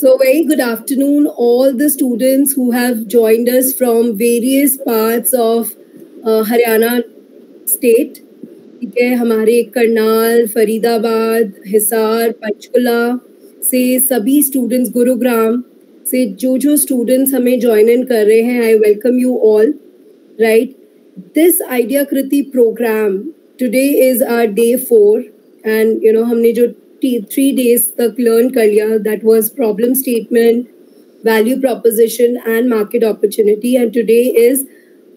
So, very good afternoon, all the students who have joined us from various parts of uh, Haryana state. ठीक है हमारे करनाल फरीदाबाद हिसार पंचकुला से सभी students Gurugram से जो जो स्टूडेंट्स हमें ज्वाइन इन कर रहे हैं I welcome you all right this idea Kriti program today is our day four and you know हमने जो three days the learned career that was problem statement, value proposition, and market opportunity. And today is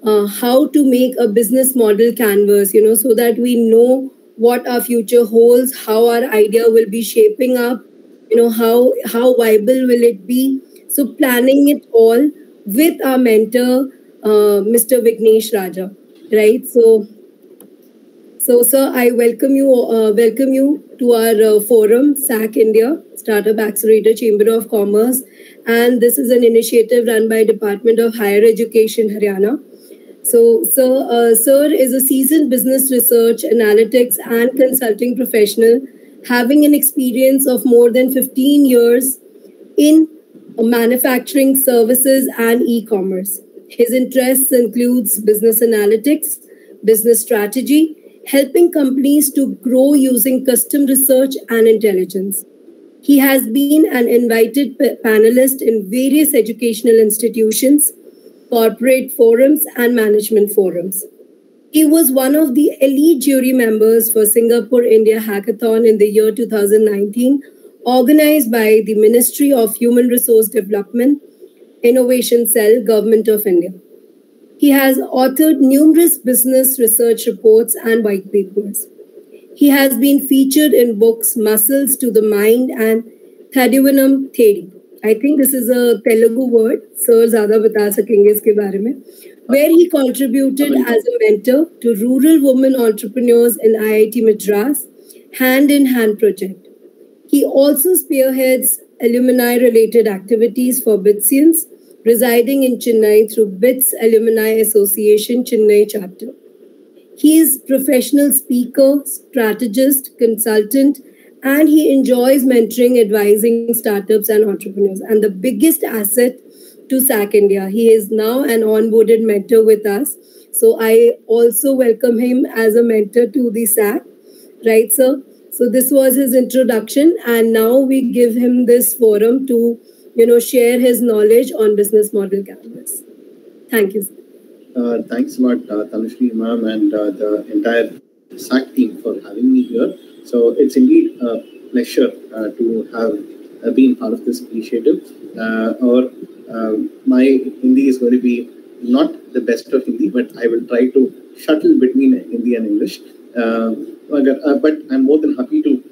uh, how to make a business model canvas, you know, so that we know what our future holds, how our idea will be shaping up, you know, how how viable will it be. So planning it all with our mentor, uh, Mr. Vignesh Raja, right? So so, sir, I welcome you. Uh, welcome you to our uh, forum, SAC India, Startup Accelerator Chamber of Commerce, and this is an initiative run by Department of Higher Education, Haryana. So, sir, uh, sir is a seasoned business research, analytics, and consulting professional, having an experience of more than 15 years in manufacturing services and e-commerce. His interests includes business analytics, business strategy helping companies to grow using custom research and intelligence. He has been an invited panelist in various educational institutions, corporate forums, and management forums. He was one of the elite jury members for Singapore India Hackathon in the year 2019, organized by the Ministry of Human Resource Development, Innovation Cell, Government of India. He has authored numerous business research reports and white papers. He has been featured in books Muscles to the Mind and Thadivanam Thedi*. I think this is a Telugu word, Sir Zada Bata Sakenge ke baare mein, where he contributed as a mentor to rural women entrepreneurs in IIT Madras, Hand in Hand project. He also spearheads alumni related activities for BITSIANS residing in Chennai through BITS Alumni Association Chennai chapter. He is professional speaker, strategist, consultant, and he enjoys mentoring, advising startups and entrepreneurs. And the biggest asset to SAC India, he is now an onboarded mentor with us. So I also welcome him as a mentor to the SAC, right, sir? So this was his introduction, and now we give him this forum to you know, share his knowledge on business model canvas. Thank you. Uh, thanks a lot, uh, ma'am and uh, the entire SAC team for having me here. So it's indeed a pleasure uh, to have uh, been part of this initiative. Uh, or um, my Hindi is going to be not the best of Hindi, but I will try to shuttle between Hindi and English. but I'm more than happy to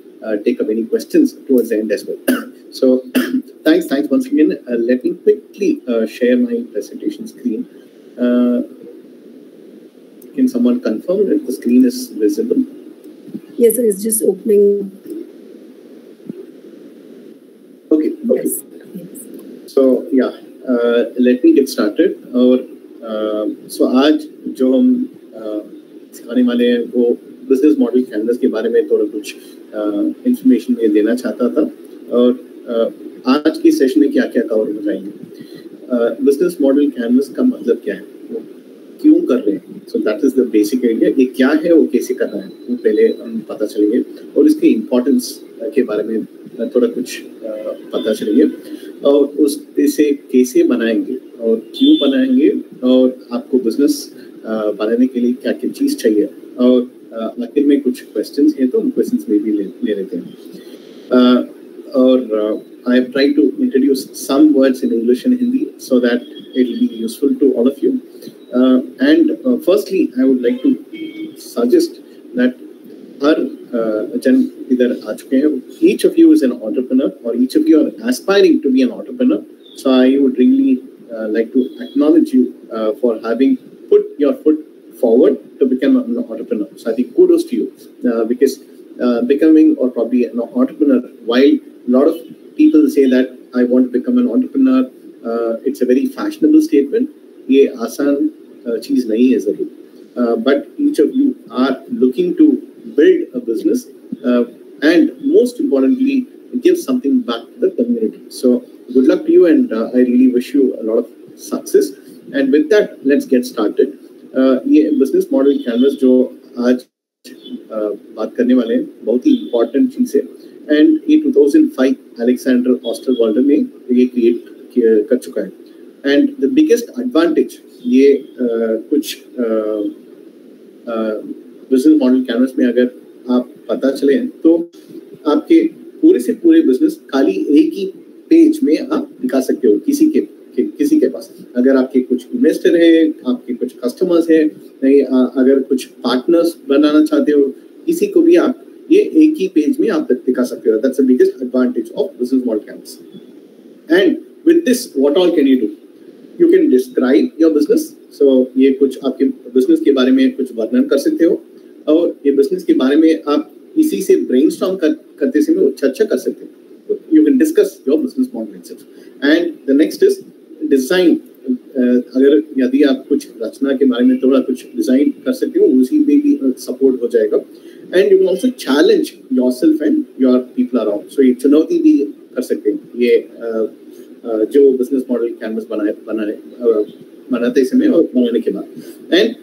take up any questions towards the end as well. so thanks, thanks once again. Uh, let me quickly uh, share my presentation screen. Uh, can someone confirm if the screen is visible? Yes, it's just opening. Okay. okay. Yes. yes. So yeah, uh, let me get started. और सो आज जो हम सिखाने वाले हैं वो business model canvas के बारे में थोड़ा कुछ इंफॉर्मेशन में देना चाहता था और आज की सेशन में क्या क्या कवर हो जाएँगे बिज़नेस मॉडल कैनवस का मतलब क्या है? वो क्यों कर रहे हैं? So that is the basic idea ये क्या है? वो कैसे कर रहा है? वो पहले हम पता चलेंगे और इसके इम्पोर्टेंस के बारे में थोड़ा कुछ पता चलेंगे। और उस इसे कैसे बनाएँगे? और क्यों बनाएँगे? और आपको बिज़नेस बनाने के लिए क्या क्या चीज़ चाहिए? और आखिर में कुछ क्वेश्चंस हैं तो हम क्वेश्चंस में भी ले, ले लेते हैं और I have tried to introduce some words in English and Hindi so that it will be useful to all of you. Uh, and uh, firstly, I would like to suggest that हर जन इधर आ चुके हैं each of you is an entrepreneur or each of you are aspiring to be an entrepreneur. So I would really uh, like to acknowledge you uh, for having put your foot forward to become an entrepreneur. So I think kudos to you uh, because uh, becoming or probably an entrepreneur while a lot of people say that I want to become an entrepreneur. Uh, it's a very fashionable statement. ये आसान चीज नहीं है जरूर but each of you are looking to build a business uh, and most importantly give something back to the community so you and uh, I really wish you a lot of success. And with that, let's get started. ये business model canvas जो आज बात करने वाले हैं बहुत ही important चीज़ है। And ये 2005 अलेक्जेंडर ऑस्टर वर्ल्डर ने ये क्रिएट कर चुका है। एंड द बिगेस्ट एडवांटेज ये कुछ बिज़नेस मॉडल कैनवस में अगर आप पता चले तो आपके पूरे से पूरे बिज़नेस खाली एक ही पेज में आप दिखा सकते हो किसी के, के किसी के पास अगर आपके कुछ इन्वेस्टर है आपके कुछ कस्टमर्स है नहीं आ, अगर कुछ पार्टनर्स बनाना चाहते हो किसी को भी आप ये एक ही पेज में आप दिखा सकते हो। That's the biggest advantage of business model canvas and with this what all can you do you can describe your business so ये कुछ आपके बिज़नेस के बारे में कुछ वर्णन कर सकते हो। और ये बिज़नेस के बारे में आप इसी से ब्रेनस्टॉर्म कर, करते समय चर्चा कर सकते हो। You can discuss your business model and the next is design अगर यदि आप कुछ रचना के बारे में थोड़ा कुछ डिज़ाइन कर सकते हो उसी में भी सपोर्ट uh, हो जाएगा। And you also challenge yourself and your people around so ये चुनौती भी कर सकते हैं। ये uh, uh, जो बिज़नेस मॉडल कैनवस बनाए बनाने बनाते समय और बनाने के बाद। एंड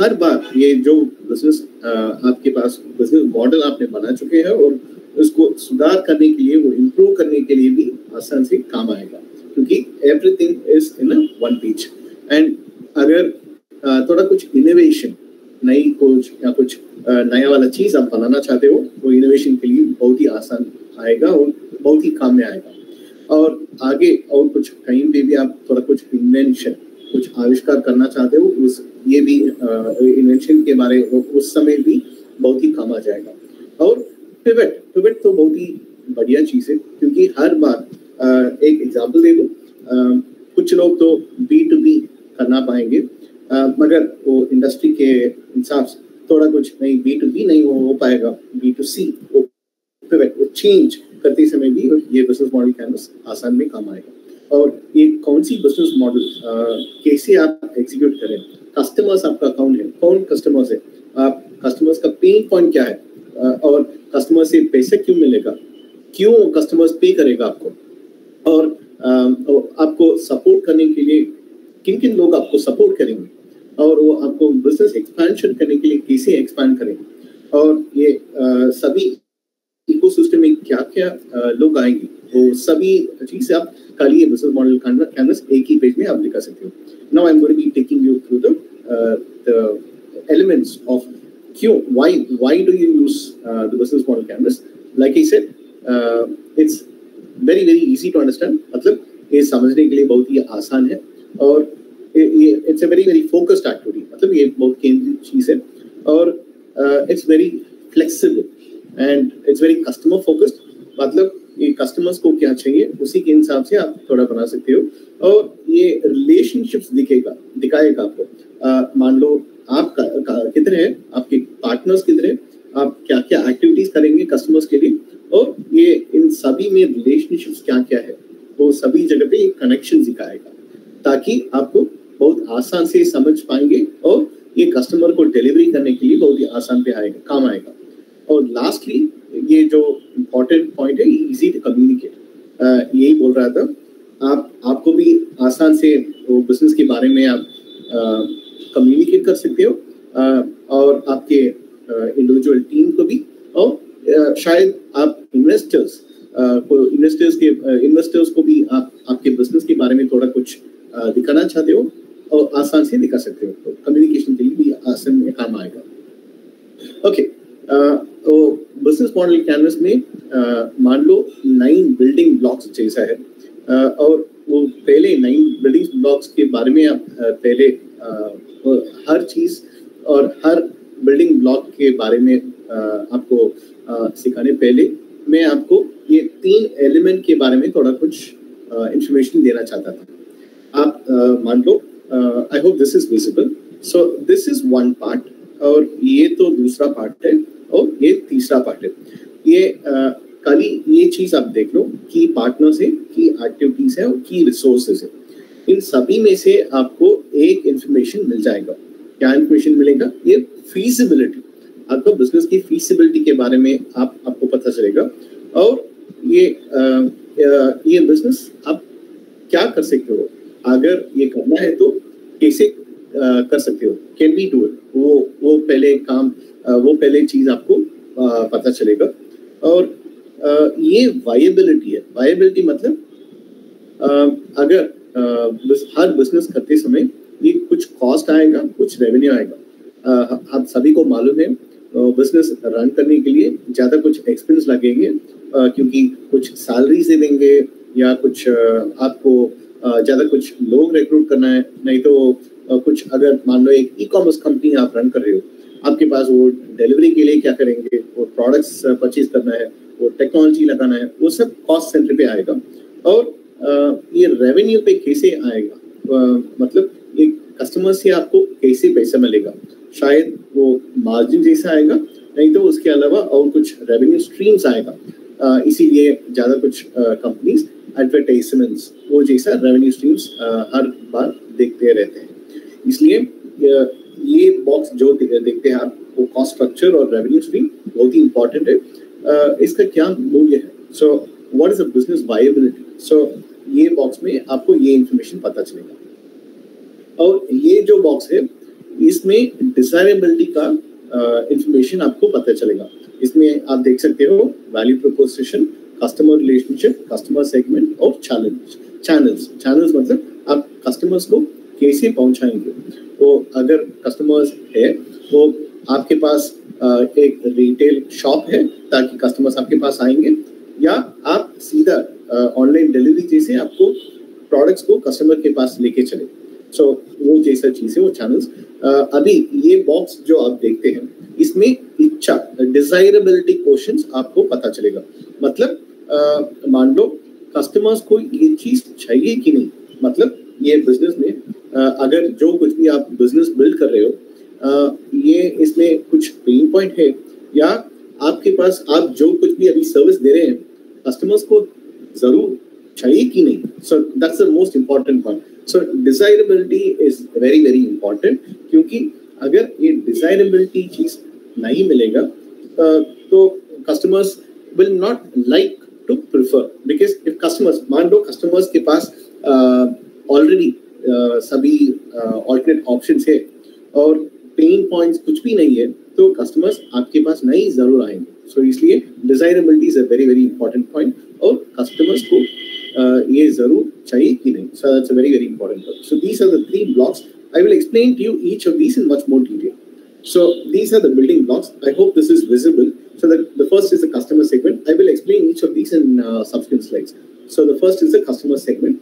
हर बार ये जो बिज़नेस आपके पास बिज़नेस मॉडल आपने बना चुके हैं और उसको सुधार करने के लिए वो इम्प्रूव करने के लिए भी आसान से काम आएगा। क्योंकि everything is in one page and अगर थोड़ा कुछ इनोवेशन नई कुछ या कुछ नया वाला चीज़ आप बनाना चाहते हो वो इनोवेशन के लिए बहुत ही आसान आएगा और बहुत ही काम में आएगा और आगे और कुछ कहीं पे भी आप थोड़ा कुछ इन्वेंशन कुछ आविष्कार करना चाहते हो उस ये भी इन्वेंशन के बारे उस समय भी बहुत ही काम आ जाएगा और पिवट पिवट तो बहुत ही बढ़िया चीज़ है क्योंकि हर बार एक एग्ज़ाम्पल दे दो। कुछ लोग तो बी टू बी करना पाएँगे। मगर वो इंडस्ट्री के हिसाब से थोड़ा कुछ नहीं बी टू बी नहीं हो पाएगा। बी टू सी वो चेंज करते समय भी ये बिज़नेस मॉडल कैनवस आसान में काम आएगा। और ये कौन सी बिज़नेस मॉडल कैसे आप एग्जीक्यूट करें? कस्टमर्स आपका कौन है। कौन कस्टमर्स है? आप कस्टमर्स का पेन पॉइंट क्या है? और कस्टमर से पैसे क्यों मिलेगा? क्यों कस्टमर्स पे करेगा आपको? और आपको सपोर्ट करने के लिए किन किन लोग आपको सपोर्ट करेंगे? और वो आपको बिज़नेस एक्सपेंशन करने के लिए कैसे एक्सपैंड करेंगे और ये सभी इकोसिस्टम में क्या क्या लोग आएँगे? वो सभी चीज़ आप खाली ये बिज़नेस मॉडल कैनवस एक ही पेज में आप दिखा सकते हो। Now I am going be taking you through the the elements of क्यों why why do you use the business model canvas like I said it's very very easy to understand मतलब ये समझने के लिए बहुत ही आसान है और ये it's a very very focused activity मतलब ये बहुत केंद्रित चीज़ है और it's very flexible and it's very customer focused मतलब ये कस्टमर्स को क्या चाहिए, उसी के हिसाब से आप थोड़ा बना सकते हो और ये रिलेशनशिप्स दिखेगा, दिखाएगा आपको। मान लो आप कितने हैं? आपके पार्टनर्स कितने आप क्या क्या एक्टिविटीज़ करेंगे कस्टमर्स के लिए? और ये इन सभी में रिलेशनशिप्स क्या क्या है? वो सभी जगह पे कनेक्शन दिखाएगा ताकि आपको बहुत आसान से समझ पाएँगे और ये कस्टमर को डिलीवरी करने के लिए बहुत ही आसान पे आएगा काम आएगा। और लास्टली ये जो इम्पोर्टेंट पॉइंट है इजी टू कम्युनिकेट यही बोल रहा था आप आपको भी आसान से वो बिज़नेस के बारे में आप कम्युनिकेट कर सकते हो। आ, और आपके इंडिविजुअल टीम को भी, और शायद आप इन्वेस्टर्स को इन्वेस्टर्स के इन्वेस्टर्स को भी आप, आपके बिज़नेस के बारे में थोड़ा कुछ दिखाना चाहते हो, और आसान से दिखा सकते हो तो कम्युनिकेशन के लिए भी आसान में काम आएगा। ओके तो बिज़नेस मॉडल कैनवस में मान लो नाइन बिल्डिंग ब्लॉक्स जैसा है और वो पहले नाइन बिल्डिंग ब्लॉक्स के बारे में आप पहले हर चीज़ और हर बिल्डिंग ब्लॉक के बारे में आपको सिखाने पहले मैं आपको ये तीन एलिमेंट के बारे में थोड़ा कुछ इंफॉर्मेशन देना चाहता था। आप मान लो I hope this is visible so this is one part और ये तो दूसरा पार्ट है और ये तीसरा पार्ट है। ये खाली ये चीज़ आप देख लो की पार्टनर्स है, की एक्टिविटीज़ है और की रिसोर्सेज है। इन सभी में से आपको एक इंफॉर्मेशन मिल जाएगा। क्या इंफॉर्मेशन मिलेगा? ये फीसिबिलिटी आपको बिज़नेस की फीसिबिलिटी के बारे में आप आपको पता चलेगा। और ये आ, ये बिज़नेस आप क्या कर सकते हो? अगर ये करना है तो कैसे कर सकते हो? कैन बी डू इट वो वो पहले काम वो पहले चीज़ आपको पता चलेगा। और ये वायबिलिटी है। वायबिलिटी मतलब अगर हर बिज़नेस करते समय ये कुछ कॉस्ट आएगा कुछ रेवेन्यू आएगा। आप सभी को मालूम है बिज़नेस रन करने के लिए ज़्यादा कुछ एक्सपेंस लगेंगे क्योंकि कुछ सैलरी से देंगे या कुछ आपको ज़्यादा कुछ लोग रिक्रूट करना है। नहीं तो कुछ अगर मान लो एक ई कॉमर्स कंपनी आप रन कर रहे हो, आपके पास वो डिलीवरी के लिए क्या करेंगे? वो प्रोडक्ट्स परचेज करना है, वो टेक्नोलॉजी लगाना है, वो सब कॉस्ट सेंटर पे आएगा। और ये रेवेन्यू पे कैसे आएगा? मतलब एक कस्टमर से आपको कैसे पैसा मिलेगा? शायद वो मार्जिन जैसा आएगा, नहीं तो उसके अलावा और कुछ रेवेन्यू स्ट्रीम्स आएगा। इसीलिए ज़्यादा कुछ कंपनीज़ एडवर्टाइजमेंट्स वो जैसा रेवेन्यू स्ट्रीम्स हर बार देखते रहते हैं। इसलिए ये बॉक्स जो देखते हैं आप, वो कॉस्ट स्ट्रक्चर और रेवेन्यू स्ट्रीम बहुत ही इंपॉर्टेंट है। इसका क्या मूल्य है? So what is a business viability so ये बॉक्स में आपको ये इंफॉर्मेशन पता चलेगा। और ये जो बॉक्स है इसमें डिजायरेबिलिटी का इंफॉर्मेशन आपको पता चलेगा। इसमें आप देख सकते हो value proposition customer relationship customer segment और चैलेंज चैनल्स चैनल्स मतलब आप कस्टमर्स को कैसे पहुंचाएँगे। तो अगर कस्टमर्स है तो आपके पास एक रिटेल शॉप है, ताकि कस्टमर्स आपके पास आएँगे, या आप सीधा ऑनलाइन डिलीवरी जैसे आपको प्रोडक्ट्स को कस्टमर के पास लेके चले। सो वो जैसा चीज़ है, वो चैनल्स अभी ये बॉक्स जो आप देखते हैं, इसमें इच्छा डिजायरेबिलिटी क्वेश्चन आपको पता चलेगा। मतलब मान लो कस्टमर्स को ये चीज़ चाहिए कि नहीं? मतलब ये बिज़नेस में अगर जो कुछ भी आप बिज़नेस बिल्ड कर रहे हो ये इसमें कुछ पेन पॉइंट है, या आपके पास आप जो कुछ भी अभी सर्विस दे रहे हैं कस्टमर्स को ज़रूर चाहिए कि नहीं? So that's the most important point so desirability is very very important क्योंकि अगर ये डिजायरेबिलिटी चीज़ नहीं मिलेगा तो customers will not like to prefer because if customers मान लो कस्टमर्स के पास ऑलरेडी सभी ऑल्टरनेट ऑप्शन है और पेन पॉइंट्स कुछ भी नहीं है तो कस्टमर्स आपके पास नहीं ज़रूर आएँगे। सो इसलिए desirability is a very very important point और कस्टमर्स को ये ज़रूर चाहिए कि नहीं। So that's a very very important point so these are the three blocks I will explain to you each of these in much more detail so these are the building blocks I hope this is visible so the first is the customer segment I will explain each of these in subsequent slides so the first is the customer segment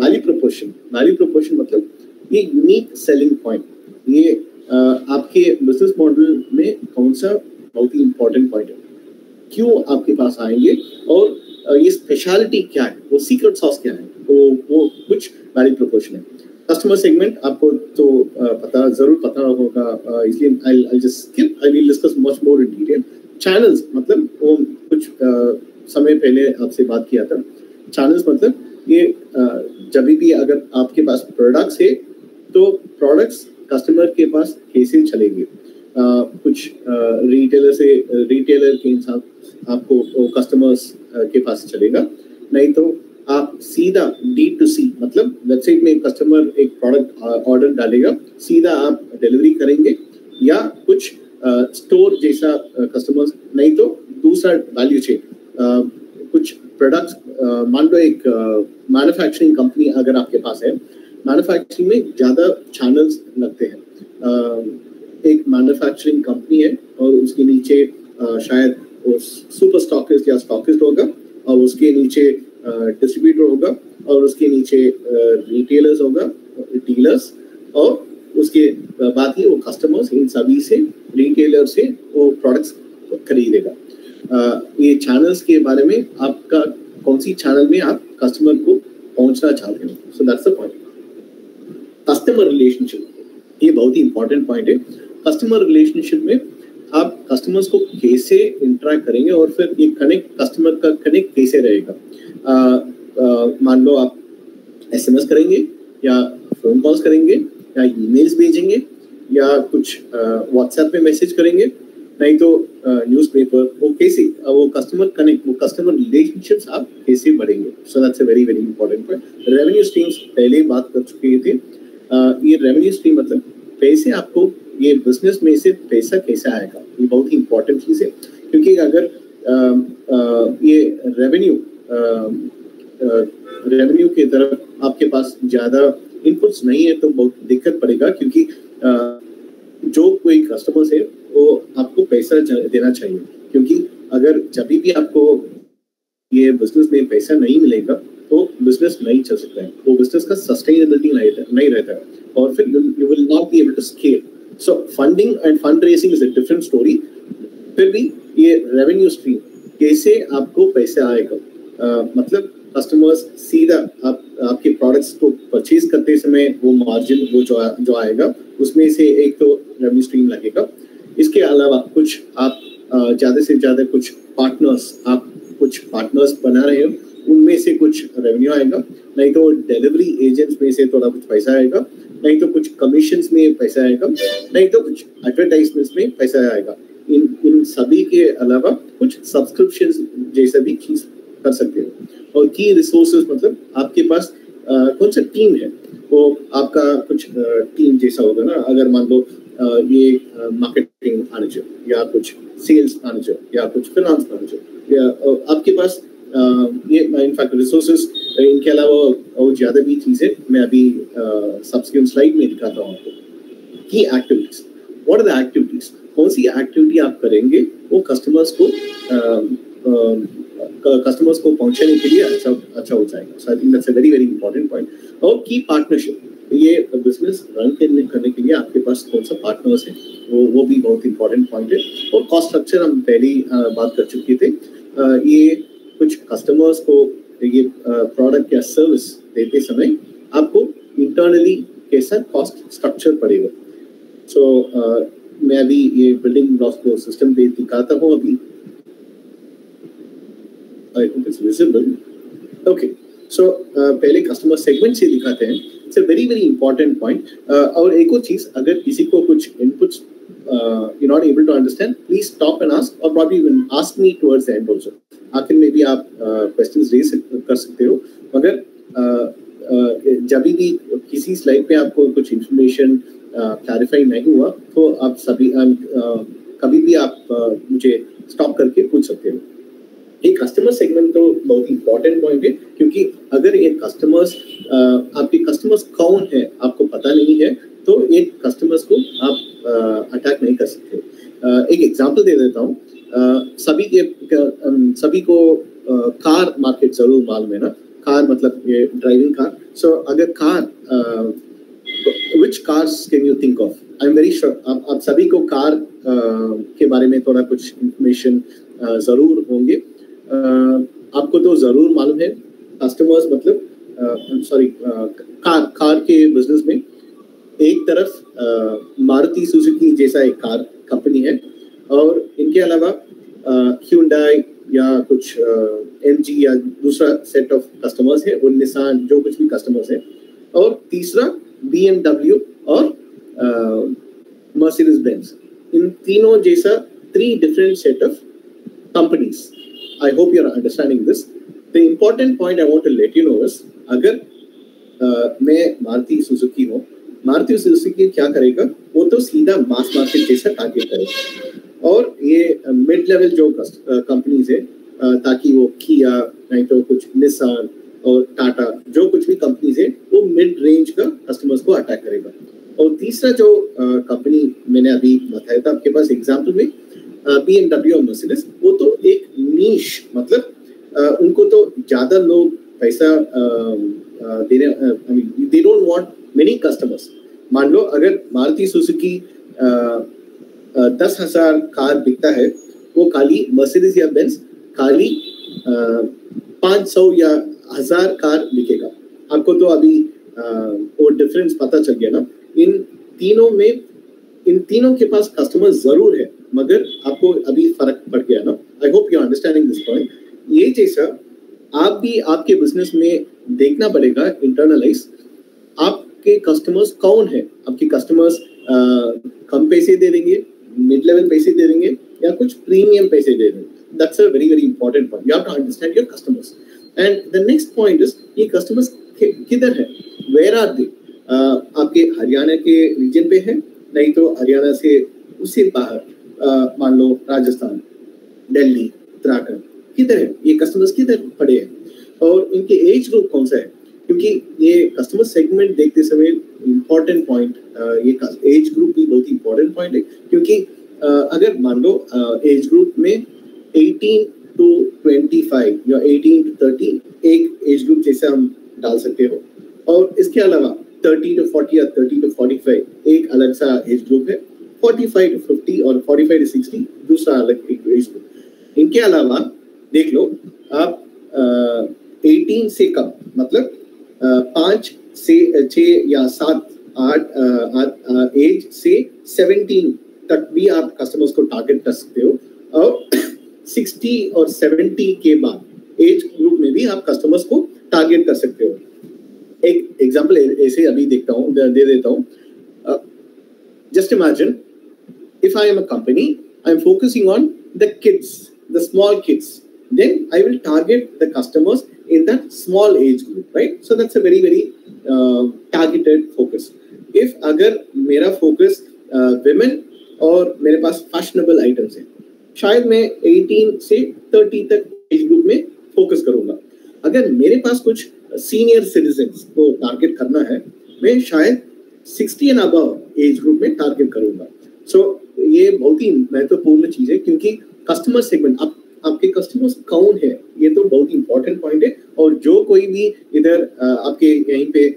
value proportion value proportion मतलब ये unique selling point ये आपके business model में कौन सा बहुत ही important point है। क्यों आपके पास आएँगे और ये स्पेशलिटी क्या है? वो सीक्रेट सॉस क्या है? वो वो कुछ वैल्यू प्रोपोर्शन है? कस्टमर सेगमेंट आपको तो पता, ज़रूर पता होगा इसलिए I I just skip I will discuss much more in detail channels मतलब वो कुछ समय पहले आपसे बात किया था। चैनल्स मतलब ये जब भी अगर आपके पास प्रोडक्ट्स है तो प्रोडक्ट्स कस्टमर के पास कैसे चलेंगे? कुछ रिटेलर से रिटेलर के इंसान आपको कस्टमर्स के पास चलेगा। नहीं तो आप सीधा डी टू सी मतलब वेबसाइट में कस्टमर एक प्रोडक्ट ऑर्डर डालेगा, सीधा आप डिलीवरी करेंगे, या कुछ स्टोर जैसा कस्टमर्स नहीं तो दूसरा वैल्यू चेन कुछ प्रोडक्ट्स मान लो एक मैन्युफैक्चरिंग कंपनी अगर आपके पास है मैन्युफैक्चरिंग में ज़्यादा चैनल्स लगते हैं एक मैन्युफैक्चरिंग कंपनी है और उसके नीचे शायद वो सुपर स्टॉकिस्ट या स्टॉकिस्ट होगा और उसके नीचे डिस्ट्रीब्यूटर होगा और उसके नीचे रिटेलर्स होगा डीलर्स और उसके बाद ही वो कस्टमर्स इन सभी से रिटेलर से वो प्रोडक्ट्स खरीदेगा। ये चैनल्स के बारे में आपका कौन सी चैनल में आप कस्टमर को पहुँचना चाहते हो? So that's the point customer relationship ये बहुत ही इंपॉर्टेंट पॉइंट है। कस्टमर रिलेशनशिप में आप कस्टमर्स को कैसे इंटरेक्ट करेंगे और फिर ये कनेक्ट कस्टमर का कनेक्ट कैसे रहेगा? मान लो आप एसएमएस करेंगे या फ़ोन कॉल्स करेंगे या ईमेल्स भेजेंगे या कुछ व्हाट्सएप में मैसेज करेंगे। नहीं तो न्यूज़पेपर वो कैसे, वो कस्टमर कनेक्ट वो कस्टमर रिलेशनशिप्स आप कैसे बढ़ेंगे? So that's a very very important point revenue streams पहले बात कर चुके थे। ये रेवेन्यू स्ट्रीम मतलब पैसे आपको ये बिज़नेस में से पैसा कैसे आएगा? ये बहुत ही इंपॉर्टेंट चीज़ है। क्योंकि अगर आ, आ, ये रेवेन्यू रेवेन्यू की तरफ़ आपके पास ज़्यादा इनपुट्स नहीं है तो बहुत दिक्कत पड़ेगा क्योंकि आ, जो कोई कस्टमर्स है वो आपको पैसा देना चाहिए। क्योंकि अगर जब भी आपको ये बिज़नेस में पैसा नहीं मिलेगा तो बिज़नेस नहीं चल सकता है। वो बिज़नेस का सस्टेनेबिलिटी नहीं रहता है। और फिर you will not be able to scale so funding and fund raising is a different story फिर भी ये रेवेन्यू स्ट्रीम कैसे आपको पैसे आएगा? uh, मतलब कस्टमर्स सीधा आप आपके प्रोडक्ट्स को परचेज करते समय वो मार्जिन वो जो आ, जो आएगा उसमें से एक तो रेवेन्यू स्ट्रीम लगेगा। इसके अलावा कुछ आप ज़्यादा से ज़्यादा कुछ पार्टनर्स आप कुछ पार्टनर्स बना रहे हो उनमें से कुछ रेवेन्यू आएगा। नहीं तो डिलीवरी एजेंट्स में से थोड़ा कुछ पैसा आएगा। नहीं तो कुछ कमीशन में पैसा आएगा, नहीं तो कुछ एडवर्टाइजमेंट्स में पैसा आएगा। इन इन सभी के अलावा कुछ सब्सक्रिप्शन जैसा भी चीज़ कर सकते हो। और की रिसोर्सेज मतलब आपके पास कौन सा टीम है? वो आपका कुछ टीम जैसा होगा ना, अगर मान लो ये मार्केटिंग मैनेजर या कुछ सेल्स मैनेजर या कुछ फाइनेंस मैनेजर या आपके पास ये इनफैक्ट रिसोर्सेज इनके अलावा और ज़्यादा भी चीज़ें मैं अभी सब्सिक्वेंट स्लाइड में दिखाता हूँ आपको। Key activities what are the activities कौन सी एक्टिविटी आप करेंगे, वो कस्टमर्स को कस्टमर्स को पहुँचाने के लिए अच्छा अच्छा हो जाएगा। So I think that's a very very important point और की पार्टनरशिप ये बिज़नेस रन करने करने के लिए आपके पास कौन सा पार्टनर्स है, वो वो भी बहुत इंपॉर्टेंट पॉइंट है। और कॉस्ट स्ट्रक्चर हम पहले बात कर चुके थे। ये कुछ कस्टमर्स को ये प्रोडक्ट या सर्विस देते समय आपको इंटरनली कैसा कॉस्ट स्ट्रक्चर पड़ेगा। सो so, uh, मैं अभी ये बिल्डिंग ब्लॉक्स को सिस्टम पे दिखाता हूँ अभी। I hope it's visible okay so पहले कस्टमर सेगमेंट से दिखाते हैं। It's a very very important point और एक और चीज़ अगर किसी को कुछ inputs you not able to understand please stop and ask और probably even ask me towards the end also आखिर में भी आप क्वेश्चंस uh, रेज कर सकते हो मगर uh, uh, जब भी किसी स्लाइड पे आपको कुछ इंफॉर्मेशन क्लैरिफाई नहीं हुआ तो आप सभी कभी भी आप मुझे स्टॉप करके पूछ सकते हो एक कस्टमर सेगमेंट तो बहुत इंपॉर्टेंट पॉइंट है क्योंकि अगर एक कस्टमर्स आपके कस्टमर्स कौन है आपको पता नहीं है तो एक कस्टमर्स को आप अटैक नहीं कर सकते एक एग्जांपल दे देता हूँ। सभी के सभी को कार मार्केट ज़रूर मालूम है ना? कार मतलब ये ड्राइविंग कार सो अगर car which cars can you think of I am very sure आप सभी को कार के बारे में थोड़ा कुछ इंफॉर्मेशन ज़रूर होंगे। आपको तो ज़रूर मालूम है। कस्टमर्स मतलब सॉरी कार कार के बिज़नेस में एक तरफ़ मारुति सुजुकी जैसा एक कार कंपनी है और इनके अलावा ह्यूंडाई या कुछ एम जी या दूसरा सेट ऑफ़ कस्टमर्स है, वो निशान जो कुछ भी कस्टमर्स है। और तीसरा बी एमडब्ल्यू और मर्सिडीज बेंज इन तीनों जैसा three different set of companies I hope you're understanding this. The important point I want to let you know is, अगर मैं मारुति सुजुकी हूँ मारुति सुजुकी क्या करेगा? वो तो सीधा मास मार्केट जैसा टारगेट करेगा। और ये मिड लेवल जो कंपनीज़ है ताकि वो किया नहीं तो कुछ निसान और टाटा जो कुछ भी कंपनीज़ है वो मिड रेंज का कस्टमर्स को अटैक करेगा। और तीसरा जो कंपनी मैंने अभी बताया था आपके पास एग्ज़ाम्पल में बी एमडब्ल्यू और मर्सिडीज वो तो एक नीश मतलब आ, उनको तो ज़्यादा लोग पैसा देने I mean they don't want many customers मान लो, अगर मारुति सुजुकी दस हज़ार कार बिकता है, वो खाली मर्सिडीज या बेंस खाली पाँच सौ या हज़ार कार बिकेगा। आपको तो अभी वो डिफरेंस पता चल गया ना। इन तीनों में, इन तीनों के पास कस्टमर ज़रूर है, मगर आपको अभी फ़र्क पड़ गया ना। I hope you understanding this point ये जैसा आप भी आपके बिज़नेस में देखना पड़ेगा इंटरनलाइज आपके कस्टमर्स कौन है? आपके कस्टमर्स कम पैसे दे देंगे मिड लेवल पैसे दे देंगे, या कुछ प्रीमियम पैसे दे देंगे? That's a very very important point you have to understand your customers and the next point is ये कस्टमर्स किधर है? वेयर आर दे आपके हरियाणा के रीजन पे है? नहीं तो हरियाणा से उससे बाहर मान लो राजस्थान, दिल्ली, उत्तराखंड, किधर है? ये कस्टमर्स किधर पड़े हैं? और इनके एज ग्रुप कौन सा है? क्योंकि ये कस्टमर सेगमेंट देखते समय इम्पोर्टेंट पॉइंट ये एज ग्रुप भी बहुत इंपॉर्टेंट पॉइंट है। क्योंकि अगर मान लो एज ग्रुप में 18 टू 25 या 18 टू 30 एक एज ग्रुप जैसे हम डाल सकते हो। और इसके अलावा 30 टू 40 या 30 टू 45 एक अलग सा एज ग्रुप है। 45 टू 50 और 45 टू 60 दूसरा अलग एक एज ग्रुप इनके अलावा देख लो, आप एटीन से कम मतलब पाँच से छ या सात आठ एज से सेवनटीन तक भी आप कस्टमर्स को टारगेट कर सकते हो और सिक्सटी और सेवेंटी के बाद एज ग्रुप में भी आप कस्टमर्स को टारगेट कर सकते हो एक एग्ज़ाम्पल ऐसे अभी देखता हूँ दे देता हूँ just imagine if I am a company, I'm focusing on the kids, the small kids. Then I will target the customers in that small age group, right? So that's a very, very uh, targeted focus. If अगर मेरा focus uh, women और मेरे पास fashionable items है शायद मैं 18 से 30 तक as group में फोकस करूँगा अगर मेरे पास कुछ सीनियर सिटीजन को टारगेट करना है मैं शायद 60 एंड अबव एज ग्रुप में टारगेट करूँगा सो so, ये बहुत ही महत्वपूर्ण चीज़ है क्योंकि कस्टमर सेगमेंट आप आपके कस्टमर्स कौन है? ये तो बहुत इंपॉर्टेंट पॉइंट है। और जो कोई भी इधर आपके यहीं पे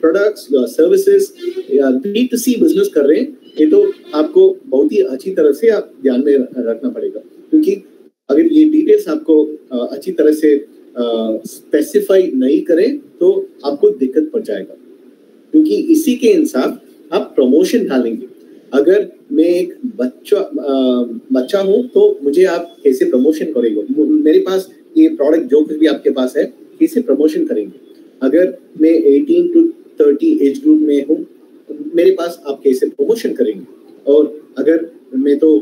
प्रोडक्ट्स या सर्विसेज़ या बी टू सी बिज़नेस कर रहे हैं, ये तो आपको बहुत ही अच्छी तरह से आप ध्यान में रखना पड़ेगा। क्योंकि अगर ये डिटेल्स आपको अच्छी तरह से स्पेसिफाई नहीं करें तो आपको दिक्कत पड़ जाएगा क्योंकि इसी के इंसाफ आप प्रमोशन डालेंगे। अगर मैं एक बच्चा बच्चा हूँ तो मुझे आप कैसे प्रमोशन करेंगे? मेरे पास ये प्रोडक्ट जो कुछ भी आपके पास है, कैसे प्रमोशन करेंगे? अगर मैं 18 टू 30 एज ग्रुप में हूँ, मेरे पास आप कैसे प्रमोशन करेंगे? और अगर मैं तो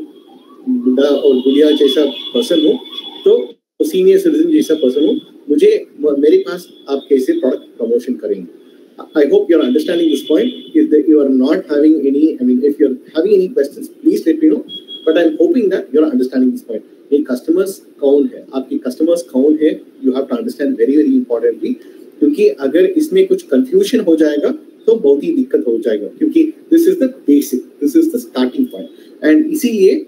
बुढ़ा और बुढ़िया जैसा पर्सन हूँ तो सीनियर सिटीजन जैसा पर्सन हूँ, मुझे, मेरे पास आप कैसे प्रोडक्ट प्रमोशन करेंगे? I hope you're understanding this point. If the, you are not having any, I mean, if you're having any questions, please let me know. But I'm hoping that you're understanding this point. ये customers कौन है आपकी customers कौन है you have to understand very very importantly क्योंकि अगर इसमें कुछ confusion हो जाएगा तो बहुत ही दिक्कत हो जाएगा क्योंकि this is the basic this is the starting point and इसीलिए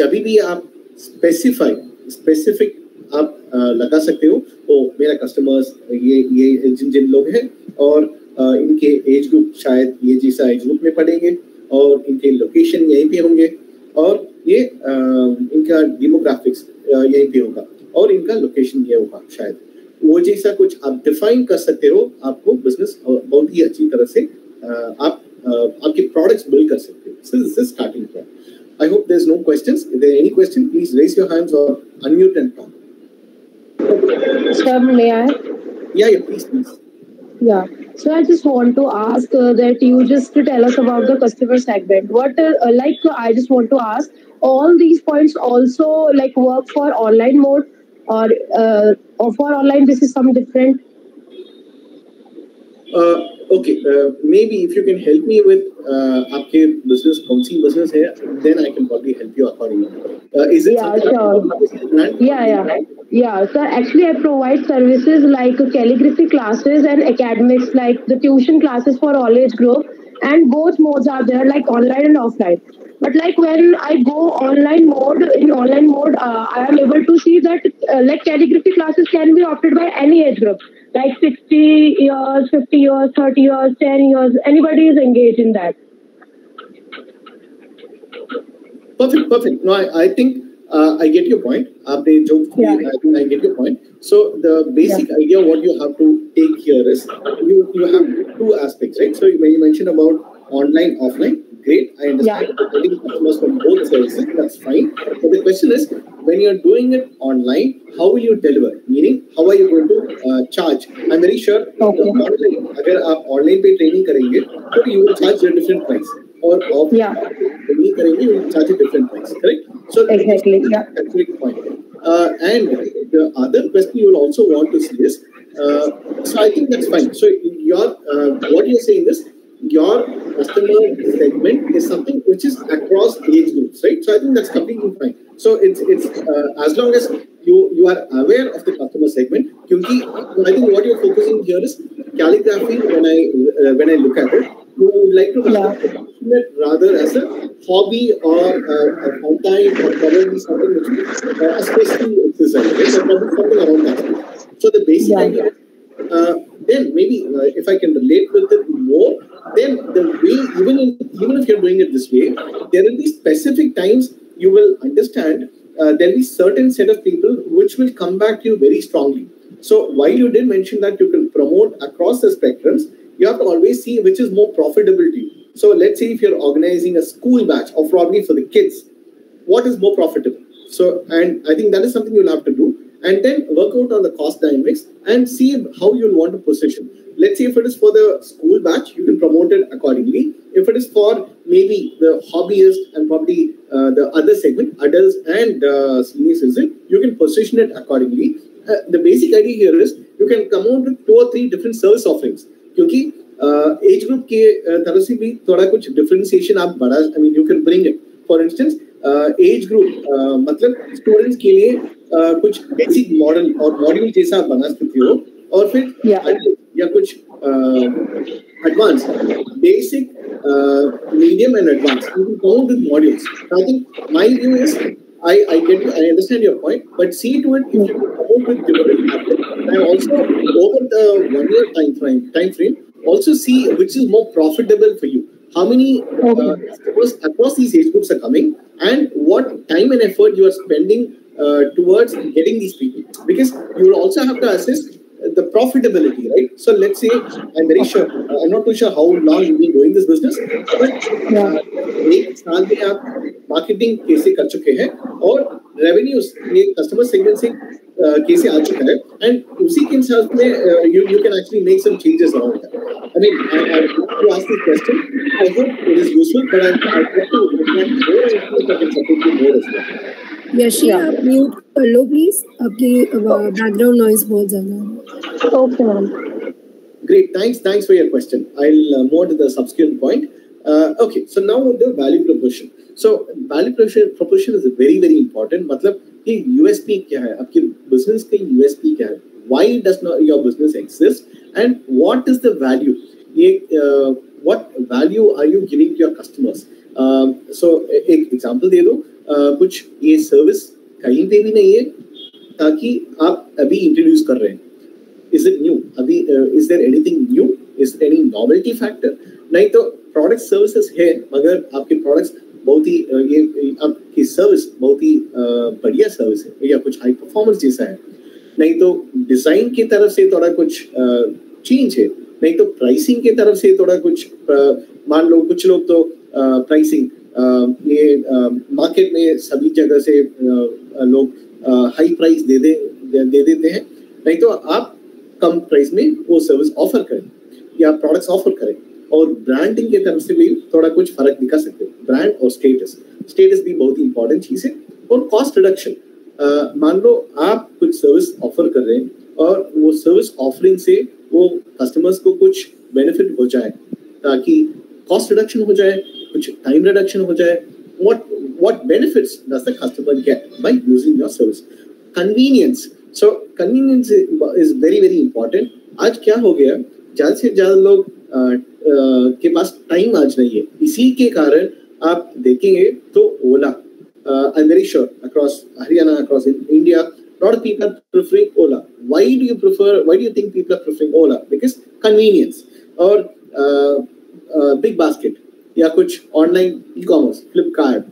जब भी आप specify specific आप लगा सकते हो तो मेरा कस्टमर्स ये ये जिन जिन लोग हैं और इनके एज ग्रुप शायद ये जैसा एज ग्रुप में पड़ेंगे और इनके लोकेशन यहीं पे होंगे और ये इनका डेमोग्राफिक्स यहीं पे होगा और इनका लोकेशन ये होगा शायद। वो जैसा कुछ आप डिफाइन कर सकते हो, आपको बिज़नेस बहुत ही अच्छी तरह से आप आपके प्रोडक्ट्स बिल्ड कर सकते हो। Starting I hope there is no question please raise your hands और unmute and talk Sir, may I? Yeah, yeah, please, please. Yeah. So I just want to ask uh, that you just to tell us about the customer segment. What, uh, like, uh, I just want to ask, all these points also like work for online mode, or uh, or for online this is some different. Uh, okay, uh, maybe if you can help me with uh, आपके business कौन सी business है, then I can probably help you accordingly. Uh, is it Yeah, sure. Yeah, yeah. Yeah, so actually I provide services like calligraphy classes and academics like the tuition classes for all age group and both modes are there like online and offline. But like when I go online mode, in online mode, uh, I am able to see that uh, like calligraphy classes can be opted by any age group, like 60 years, 50 years, 30 years, 10 years, anybody is engaged in that. Perfect, perfect. No, I, I think uh, I get your point. Aapne jo yeah. I, I get your point. So the basic yeah. idea what you have to take here is you, you have two aspects, right? So when you mentioned about online, offline, great. I understand. Getting customers from both services, that's fine. But the question is, when you're doing it online, how will you deliver? Meaning, how are you going to uh, charge? I'm very sure Okay. online, अगर आप online पे training करेंगे, तो you will charge a different price. और of नहीं करेंगे वो charge different price correct so exactly yeah specific point uh, and the other question you will also want to see is uh, so i think that's fine so your uh, what you're saying is your customer segment is something which is across age groups, right? So I think that's completely fine. So it's it's uh, as long as you you are aware of the customer segment. Because I think what you're focusing here is calligraphy. When I uh, when I look at it, you would like to yeah. it rather as a hobby or uh, a fountain or probably something which is uh, a special exercise, right? Probably something around that. So the basic Yeah. idea. Uh, then maybe uh, if I can relate with it more, then the way even in, even if you're doing it this way, there will be specific times you will understand. Uh, there will be certain set of people which will come back to you very strongly. So while you did mention that you can promote across the spectrums, you have to always see which is more profitable to you. So let's say if you're organizing a school batch or probably for the kids, what is more profitable? So, and I think that is something you'll have to do And then work out on the cost dynamics and see how you'll want to position. Let's say if it is for the school batch, you can promote it accordingly. If it is for maybe the hobbyist and probably uh, the other segment, adults and uh, senior citizen, you can position it accordingly. Uh, the basic idea here is you can come out with two or three different service offerings. क्योंकि age group के uh, तरफ से भी थोड़ा कुछ differentiation आप बढ़ा I mean you can bring it for instance age group मतलब स्टूडेंट्स के लिए uh, कुछ बेसिक मॉडल और मॉड्यूल जैसा बना सकते हो और फिर या कुछ advance basic medium and advance you can go with modules i think my view is I, I get you, I understand your point, but see to it if you can come out with different. And also over the one year time frame, time frame, also see which is more profitable for you. How many uh, Okay. customers across these age groups are coming, and what time and effort you are spending uh, towards getting these people. Because you will also have to assess the profitability, right? So let's say I'm very sure, uh, I'm not too sure how long you've been doing this business, but Yeah. एक साल में आप marketing कैसे कर चुके हैं और revenues ये कस्टमर सेगमेंट से uh, कैसे आ चुका है एंड उसी के हिसाब में you you can actually make some changes around that I mean I to ask this question I hope it is useful but I I want to understand more and I can support you more as well Yashi. आप mute कर लो please आपकी background noise बहुत ज़्यादा है Okay, ma'am. Great, thanks. Thanks for your question. I'll uh, move on to the subsequent point. Uh, okay, so now the value proposition. So value proposition is very very important मतलब कि USP क्या है? आपके business का USP क्या है? Why does not your business exist and what is the value ये what value are you giving your customers so एक एग्जांपल दे दो। uh, कुछ ये सर्विस कहीं पे भी नहीं है, ताकि आप अभी इंट्रोड्यूस कर रहे हैं। इज़ इट न्यू अभी is there anything new is any novelty factor नहीं तो प्रोडक्ट सर्विसेज़ है, मगर आपके प्रोडक्ट्स बहुत ही ये ये आपकी सर्विस बहुत ही बढ़िया सर्विस है, या कुछ हाई परफॉर्मेंस जैसा है। नहीं तो डिज़ाइन की तरफ़ से थोड़ा कुछ चेंज है, नहीं तो प्राइसिंग की तरफ़ से थोड़ा कुछ मान लो कुछ लोग तो प्राइसिंग ये मार्केट में सभी जगह से लोग हाई प्राइस दे दे दे देते हैं। नहीं तो आप कम प्राइस में वो सर्विस ऑफ़र करें, या प्रोडक्ट्स ऑफ़र करें। और ब्रांडिंग के तरफ़ से भी थोड़ा कुछ फ़र्क दिखा सकते हैं। ब्रांड और स्टेटस स्टेटस भी बहुत ही इंपॉर्टेंट चीज़ है। और कॉस्ट रिडक्शन मान लो आप कुछ सर्विस ऑफ़र कर रहे हैं और वो सर्विस ऑफरिंग से वो कस्टमर्स को कुछ बेनिफिट हो जाए, ताकि कॉस्ट रिडक्शन हो जाए, कुछ टाइम रिडक्शन हो जाए। What what benefits does the customer get by using your service? Convenience so, convenience is very very important आज क्या हो गया? ज़्यादा से ज़्यादा लोग के पास टाइम आज नहीं है। इसी के कारण आप देखेंगे तो Ola I very sure across Haryana across India या कुछ ऑनलाइन ई कॉमर्स फ्लिपकार्ट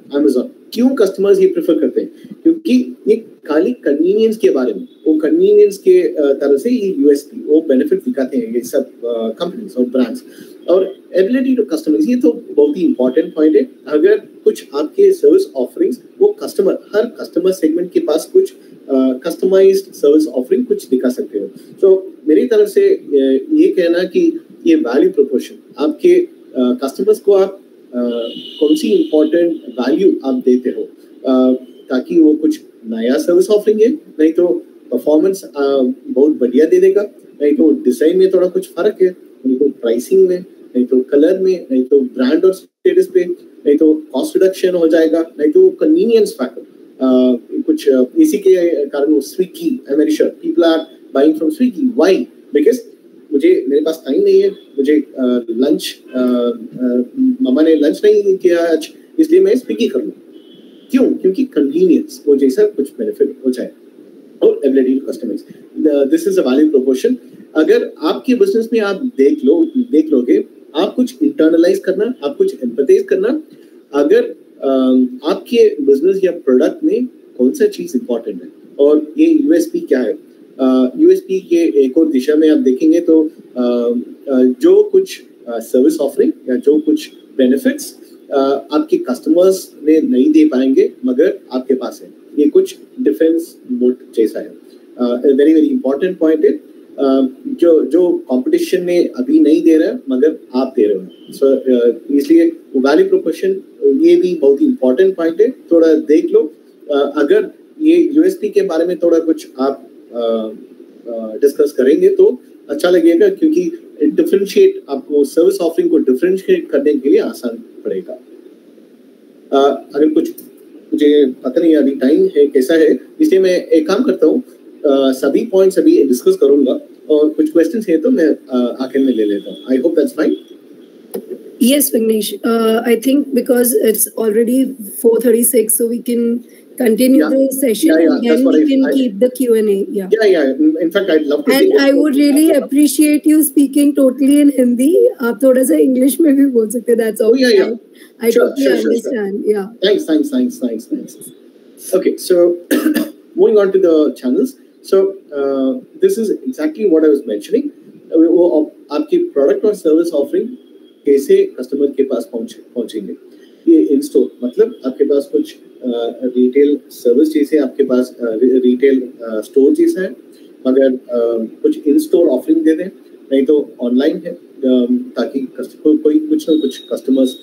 क्यों कस्टमर्स ये प्रेफर करते हैं? क्योंकि ये खाली कन्वीनियंस के बारे में, वो कन्वीनियंस के तरह से ये यूएसपी वो बेनिफिट दिखाते हैं ये सब कंपनीज़ और ब्रांड्स और एबिलिटी टू कस्टमर्स ये तो बहुत ही इंपॉर्टेंट पॉइंट है। अगर कुछ आपके सर्विस ऑफरिंग्स वो कस्टमर हर कस्टमर सेगमेंट के पास कुछ कस्टमाइज सर्विस ऑफरिंग कुछ दिखा सकते हो। तो मेरी तरफ़ से ये कहना कि ये वैल्यू प्रोपोर्शन आपके कस्टमर्स को आप कौन सी इम्पोर्टेंट वैल्यू आप देते हो ताकि वो कुछ नया सर्विस ऑफरिंग है, नहीं तो परफॉर्मेंस बहुत बढ़िया दे देगा, नहीं तो डिज़ाइन में थोड़ा कुछ फ़र्क है नहीं तो प्राइसिंग में नहीं तो कलर में, नहीं तो ब्रांड और स्टेटस पे, नहीं तो कॉस्ट रिडक्शन हो जाएगा, नहीं तो कन्वीनियंस फैक्टर कुछ, इसी के कारण Swiggy I very sure people are buying from Swiggy why because मुझे, मेरे पास टाइम नहीं है, मुझे लंच मामा ने लंच नहीं किया आज, इसलिए मैं स्विगी कर लूँ। क्यों? क्योंकि कन्वीनियंस वो जैसा कुछ बेनिफिट हो जाए। और ability to customize this is a valid proportion अगर आपके बिज़नेस में आप देख लो, देख लोगे आप कुछ इंटरनलाइज करना, आप कुछ एम्पथाइज करना। अगर आपके बिज़नेस या प्रोडक्ट में कौन सा चीज़ इंपॉर्टेंट है? और ये यूएसपी क्या है? यूएसपी के एक और दिशा में आप देखेंगे तो जो कुछ सर्विस ऑफरिंग या जो कुछ बेनिफिट्स आपके कस्टमर्स ने नहीं दे पाएँगे, मगर आपके पास है। ये कुछ डिफेंस मोड जैसा है। वेरी वेरी इंपॉर्टेंट पॉइंट है। जो जो कंपटीशन में अभी नहीं दे रहा, मगर आप दे रहे हो। सो इसलिए वैल्यू प्रोपोर्शन ये भी बहुत ही इंपॉर्टेंट पॉइंट है। थोड़ा देख लो। अगर ये यूएसपी के बारे में थोड़ा कुछ आप डिस्कस करेंगे तो अच्छा लगेगा, क्योंकि डिफ्रेंशिएट आपको सर्विस ऑफरिंग को डिफ्रेंशिएट करने के लिए आसान पड़ेगा। अगर कुछ, मुझे पता नहीं अभी टाइम है, कैसा है। इसलिए मैं एक काम करता हूँ सभी पॉइंट्स अभी डिस्कस करूँगा और कुछ क्वेश्चन है तो मैं आखिर में ले लेता हूँ I hope that's fine Yes, Vignesh. Uh, I think because it's already 4:36, so we can continue yeah. the session yeah, yeah. and we I, can I, keep the Q and A. Yeah. Yeah, yeah. In fact, I'd love to. And I would really appreciate you speaking totally in Hindi. आप थोड़ा सा English में भी बोल सकते. That's all. Oh yeah, yeah. I sure, totally sure, understand. Sure. Yeah. Thanks, thanks, thanks, thanks, thanks. Okay, so moving on to the channels. So uh, this is exactly what I was mentioning. वो आपकी product और service offering कैसे customer के पास पहुँचे पहुँचेंगे ये इन store मतलब आपके पास कुछ रिटेल सर्विस जैसे आपके पास रिटेल स्टोर जैसा है मगर कुछ इन स्टोर ऑफरिंग दे दें नहीं तो ऑनलाइन है ताकि को, कोई कुछ ना कुछ कस्टमर्स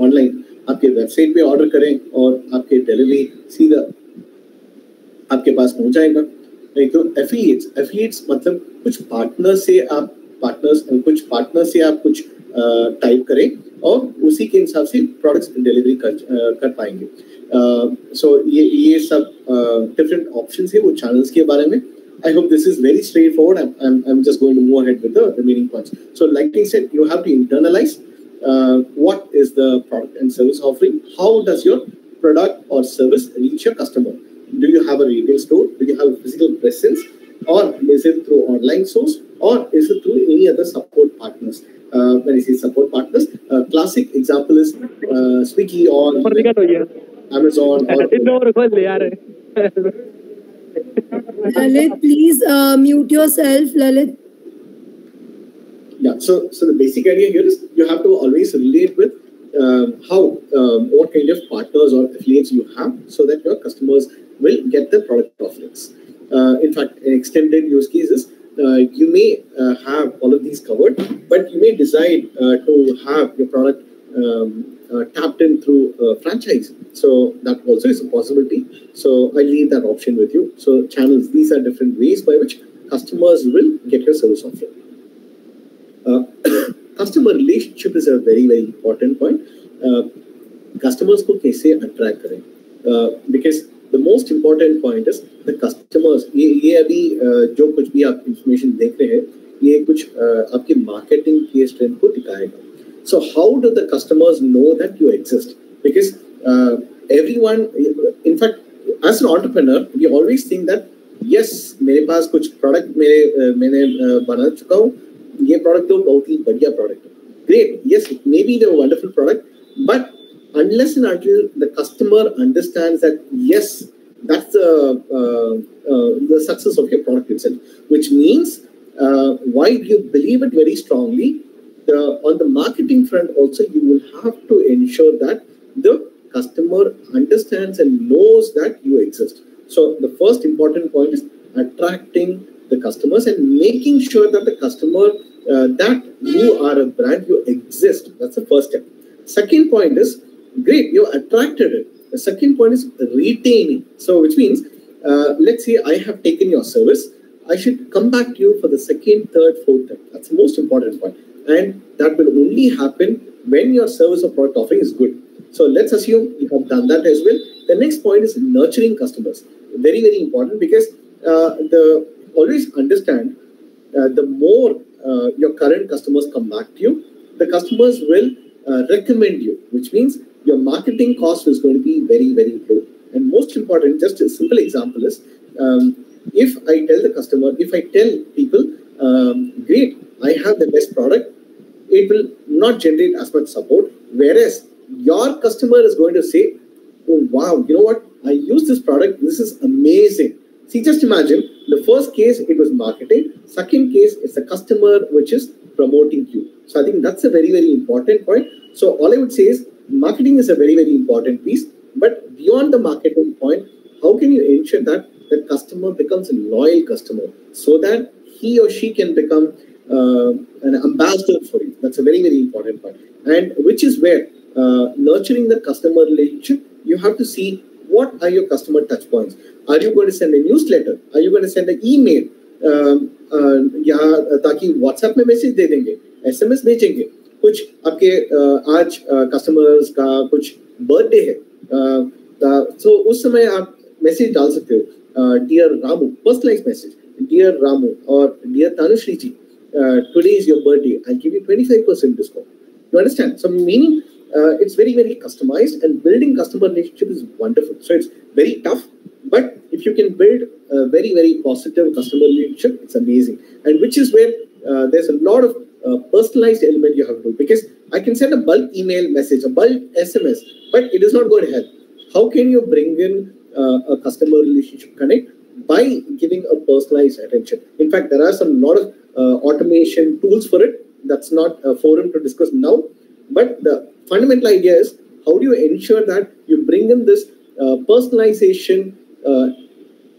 ऑनलाइन आपके वेबसाइट पे ऑर्डर करें और आपके डिलीवरी सीधा आपके पास पहुँच जाएगा तो एफिलिएट्स एफिलिएट्स मतलब कुछ पार्टनर से आप पार्टनर्स कुछ पार्टनर से आप कुछ टाइप करें और उसी के हिसाब से प्रोडक्ट्स डिलीवरी कर कर पाएँगे सो uh, ये ये सब डिफरेंट uh, ऑप्शन है वो चैनल्स के बारे में I hope this is very straightforward. I'm, I'm, I'm just going to move ahead with the remaining points. So, like I said, you have to internalize uh, what is the product and service offering. How does your product or service reach your customer? Do you have a retail store? Do you have a physical presence? Or is it through online source? Or is it through any other support partners? Uh, when I say support partners, uh, classic example is uh, Swiggy or Amazon. Lalit, please uh, mute yourself, Lalit. Yeah, so so the basic idea here is you have to always relate with um, how um, what kind of partners or affiliates you have so that your customers will get the product offerings. Uh, in fact, an extended use case is uh, you may uh, have all of these covered, but you may decide uh, to have your product um, uh, tapped in through uh, franchise. So that also is a possibility. So I leave that option with you. So channels, these are different ways by which customers will get your service offering. Uh, customer relationship is a very, very important point. Uh, customers को कैसे attract करें? Uh, because the most important point is the customers ये ये अभी जो कुछ भी आप इंफॉर्मेशन देख रहे हैं, ये कुछ आपके मार्केटिंग की स्ट्रेंथ को दिखाएगा so how do the customers know that you exist because every one in fact as an entrepreneur we always think that yes मेरे पास कुछ प्रोडक्ट मेरे मैंने बना चुका हूँ, ये प्रोडक्ट तो बहुत ही बढ़िया प्रोडक्ट है। Great yes may be the wonderful product but unless and until the customer understands that yes that's the uh, uh, the success of your product itself. Which means uh, why you believe it very strongly the, on the marketing front also you will have to ensure that the customer understands and knows that you exist. So the first important point is attracting the customers and making sure that the customer uh, that you are a brand you exist. That's the first step. Second point is great, you attracted it. The second point is retaining. So, which means, uh, let's say I have taken your service, I should come back to you for the second, third, fourth time. That's the most important point. And that will only happen when your service or product offering is good. So let's assume you have done that as well. The next point is nurturing customers. Very, very important because uh, the always understand uh, the more uh, your current customers come back to you, the customers will uh, recommend you, which means your marketing cost is going to be very, very low. And most important, just a simple example is um, if I tell the customer, if I tell people, um, great, I have the best product, it will not generate as much support. Whereas your customer is going to say, oh, wow, you know what? I use this product. This is amazing. See, just imagine the first case, it was marketing. Second case, it's the customer which is promoting you. So I think that's a very, very important point. So all I would say is marketing is a very, very important piece. But beyond the marketing point, how can you ensure that the customer becomes a loyal customer so that he or she can become uh, an ambassador for you? That's a very, very important point. And which is where uh, nurturing the customer relationship, you have to see what are your customer touch points. Are you going to send a newsletter? Are you going to send an email? या ताकि WhatsApp में message दे देंगे SMS भेजेंगे कुछ आपके आज customers का कुछ बर्थडे है तो उस समय आप मैसेज डाल सकते हो dear Ramu personalise message dear Ramu और dear Tanushree ji today is your birthday I give you 25% discount you understand so meaning uh, it's very very customized and building customer relationship is wonderful so it's very tough but if you can build a very, very positive customer relationship, it's amazing. And which is where uh, there's a lot of uh, personalized element you have to do because I can send a bulk email message, a bulk SMS, but it is not going to help. How can you bring in uh, a customer relationship connect by giving a personalized attention? In fact, there are some lot of uh, automation tools for it. That's not a forum to discuss now, but the fundamental idea is how do you ensure that you bring in this uh, personalization uh,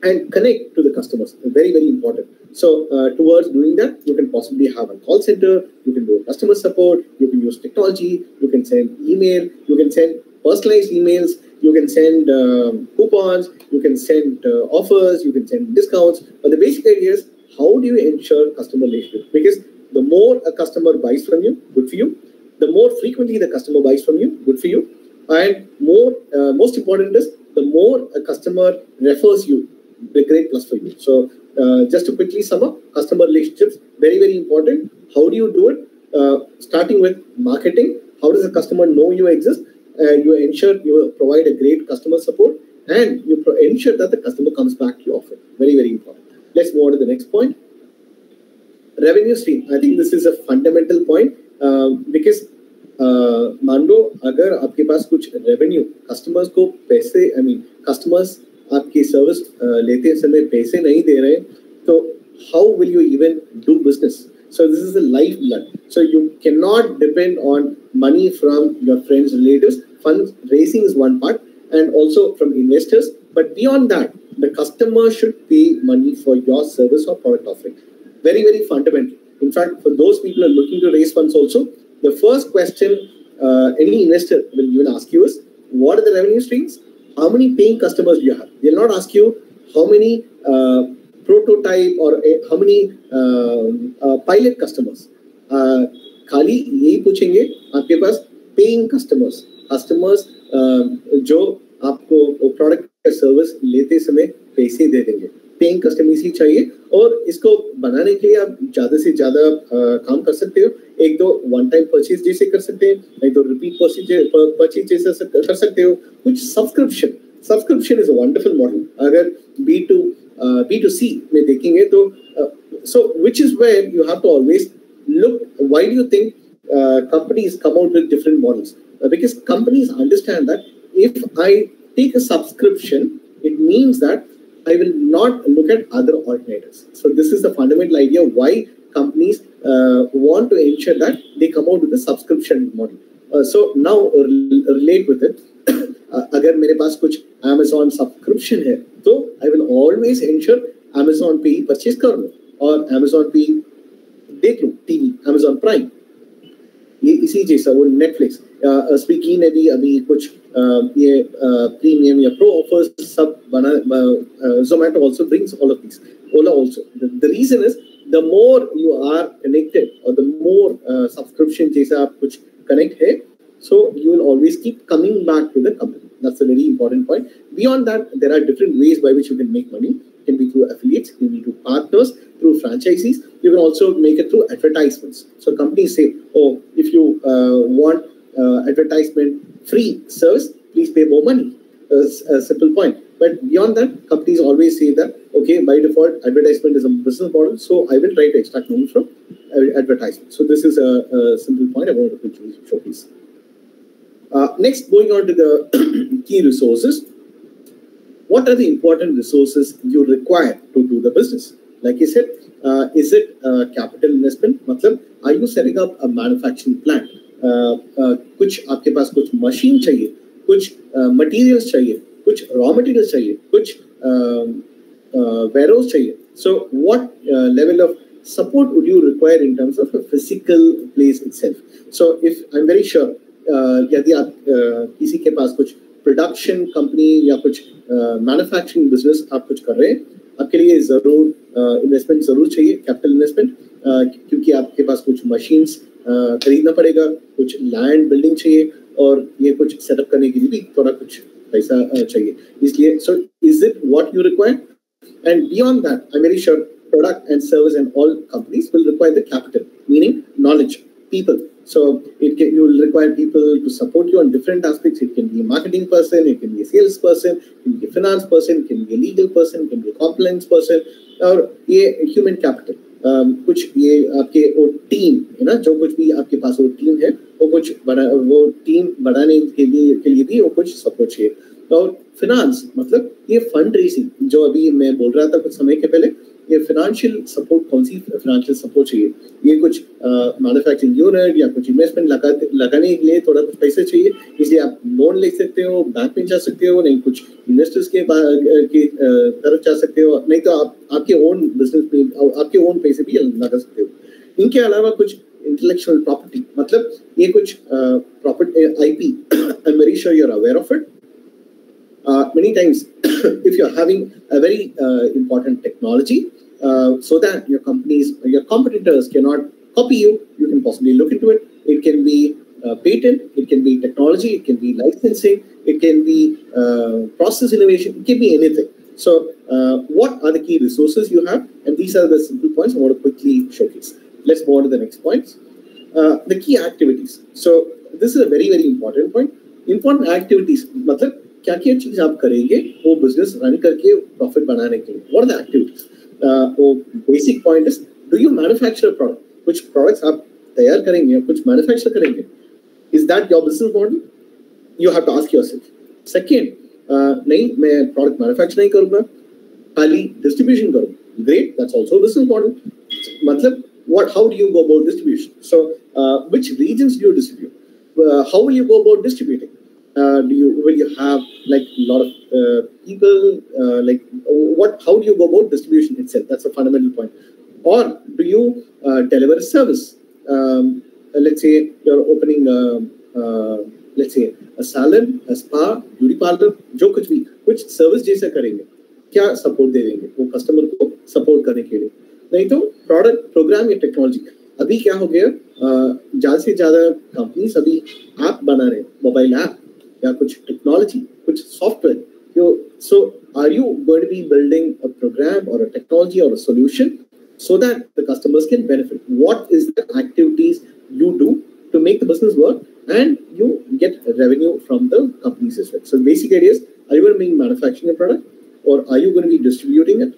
and connect to the customers. Very, very important. So uh, towards doing that, you can possibly have a call center, you can do customer support, you can use technology, you can send email, you can send personalized emails, you can send um, coupons, you can send uh, offers, you can send discounts. But the basic idea is how do you ensure customer relationship? Because the more a customer buys from you, good for you. The more frequently the customer buys from you, good for you. And more, uh, most important is the more a customer refers you, the great plus for you. So uh, just to quickly sum up, customer relationships, very, very important. How do you do it? Uh, starting with marketing, how does the customer know you exist? Uh, you ensure you provide a great customer support and you ensure that the customer comes back to you often. Very, very important. Let's move on to the next point. Revenue stream. I think this is a fundamental point uh, because मान लो अगर आपके पास कुछ revenue customers को पैसे I mean customers आपकी service लेते समय पैसे नहीं दे रहे तो how will you even do business So this is the lifeblood. So you cannot depend on money from your friends, relatives. Fund raising is one part, and also from investors. But beyond that, the customer should pay money for your service or product offering. Very, very fundamental. In fact, for those people who are looking to raise funds also, the first question uh, any investor will even ask you is, what are the revenue streams? How many paying customers you have? They'll not ask you how many uh, prototype or uh, how many uh, uh, pilot customers. Uh, खाली यही पूछेंगे आपके पास paying customers customers जो आपको product service लेते समय पैसे दे देंगे पेइंग कस्टमर्स ही चाहिए। और इसको बनाने के लिए आप ज़्यादा से ज़्यादा काम कर सकते हो। एक दो वन टाइम परचेज जैसे कर सकते हैं नहीं तो रिपीट परचेज जैसे कर सकते हो। कुछ subscription subscription is a wonderful model अगर B to B to C में देखेंगे तो so which is where you have to always look why do you think uh, companies come out with different models? Uh, because companies understand that if i take a subscription it means that I will not look at other alternatives. So this is the fundamental idea why companies uh, want to ensure that they come out with a subscription model. Uh, so now uh, relate with it. अगर मेरे पास कुछ Amazon subscription है तो I will always ensure Amazon पे ही purchase कर लो और Amazon पे देख लो टीवी Amazon Prime ये इसी जैसा वो नेटफ्लिक्स स्पीकी ने भी अभी कुछ ये प्रीमियम या प्रो ऑफर्स सब बना Zomato also brings all of this Ola also the reason is the more you are connected or the more uh, subscription जैसा आप कुछ connect है so you will always keep coming back to the company that's a very important point beyond that there are different ways by which you can make money it can be through affiliates it can be through partners through franchisees you can also make it through advertisements so companies say oh if you uh, want uh, advertisement free service please pay more money a, a simple point but beyond that, companies always say that, okay, by default, advertisement is a business model, so I will try to extract money from advertisement. So this is a, a simple point I want to showcase. Uh, next, going on to the key resources. What are the important resources you require to do the business? Like I said, uh, is it uh, capital investment? मतलब, are you setting up a manufacturing plant? Uh, uh, कुछ आपके पास कुछ machine चाहिए कुछ materials uh, चाहिए कुछ raw material चाहिए कुछ वेरोज चाहिए so what level of support would you require in terms of a physical place itself so if i'm very sure uh, यदि आप uh, किसी के पास कुछ प्रोडक्शन कंपनी या कुछ मैन्युफैक्चरिंग uh, बिज़नेस आप कुछ कर रहे हैं आपके लिए ज़रूर इन्वेस्टमेंट ज़रूर चाहिए कैपिटल इन्वेस्टमेंट क्योंकि आपके पास कुछ मशीन्स uh, खरीदना पड़ेगा कुछ लैंड बिल्डिंग चाहिए और ये कुछ सेटअप करने के लिए भी थोड़ा कुछ पैसा चाहिए। इसलिए so is it what you require and beyond that I very sure product and service and all companies will require the capital so it can, you will require people to support you on different aspects it can be a marketing person it can be a sales person it can be a finance person it can be a legal person it can be a compliance person or a human capital um, कुछ ये आपके वो team है ना जो कुछ भी आपके पास वो टीम है वो कुछ बड़ा वो टीम बढ़ाने के लिए के लिए भी वो कुछ सपोर्ट चाहिए और फिनांस मतलब ये फंड रेसिंग जो अभी मैं बोल रहा था कुछ समय के पहले ये फिनेंशियल सपोर्ट कौन सी फिनेंशियल सपोर्ट चाहिए? ये कुछ मैन्युफैक्चरिंग यूनिट या कुछ इन्वेस्टमेंट लगा लगाने के लिए थोड़ा कुछ पैसे चाहिए इसलिए आप लोन ले सकते हो बैंक में जा सकते हो नहीं कुछ इन्वेस्टर्स के की तरफ़ जा सकते हो नहीं तो आप आपके ओन बिज़नेस में आपके ओन पैसे भी लगा सकते हो। इनके अलावा कुछ इंटेलेक्चुअल प्रॉपर्टी मतलब ये कुछ property IP I very sure you are aware of it uh, many times if you're having a very uh, important technology uh, so that your companies your competitors cannot copy you you can possibly look into it it can be uh, patent it can be technology it can be licensing it can be uh, process innovation it can be anything so uh, what are the key resources you have and these are the simple points i want to quickly showcase let's move on to the next points the key activities so this is a very very important point important activities matlab क्या क्या चीज आप करेंगे वो business run करके profit बनाने के लिए व्हाट द एक्टिविटीज वो basic point do you manufacture product कुछ प्रोडक्ट्स आप तैयार करेंगे कुछ मैन्युफैक्चर करेंगे? Is that your business model you have to ask yourself second नहीं मैं प्रोडक्ट मैन्युफैक्चर नहीं करूँगा। खाली डिस्ट्रीब्यूशन करूँगा। Great that's also business model मतलब what how do you go about distribution? So uh, which regions do you distribute? Uh, how will you uh, do you will you have like a lot of uh, people uh, like what how do you go about distribution itself that's a fundamental point or do you uh, deliver a service um, let's say you're opening a, uh, let's say a salon a spa beauty parlor जो कुछ भी कुछ service जैसा करेंगे क्या support दे देंगे वो कस्टमर को सपोर्ट करने के लिए नहीं तो प्रोडक्ट प्रोग्राम या टेक्नोलॉजी अभी क्या हो गया ज़्यादा से ज़्यादा कंपनीज़ अभी ऐप बना रहे मोबाइल ऐप या कुछ टेक्नोलॉजी कुछ software so are you going to be building a program or a technology or a solution so that the customers can benefit what is the activities you do to make the business work and you get revenue from the companies as well so basic ideas are you going to be manufacturing a product or are you going to be distributing it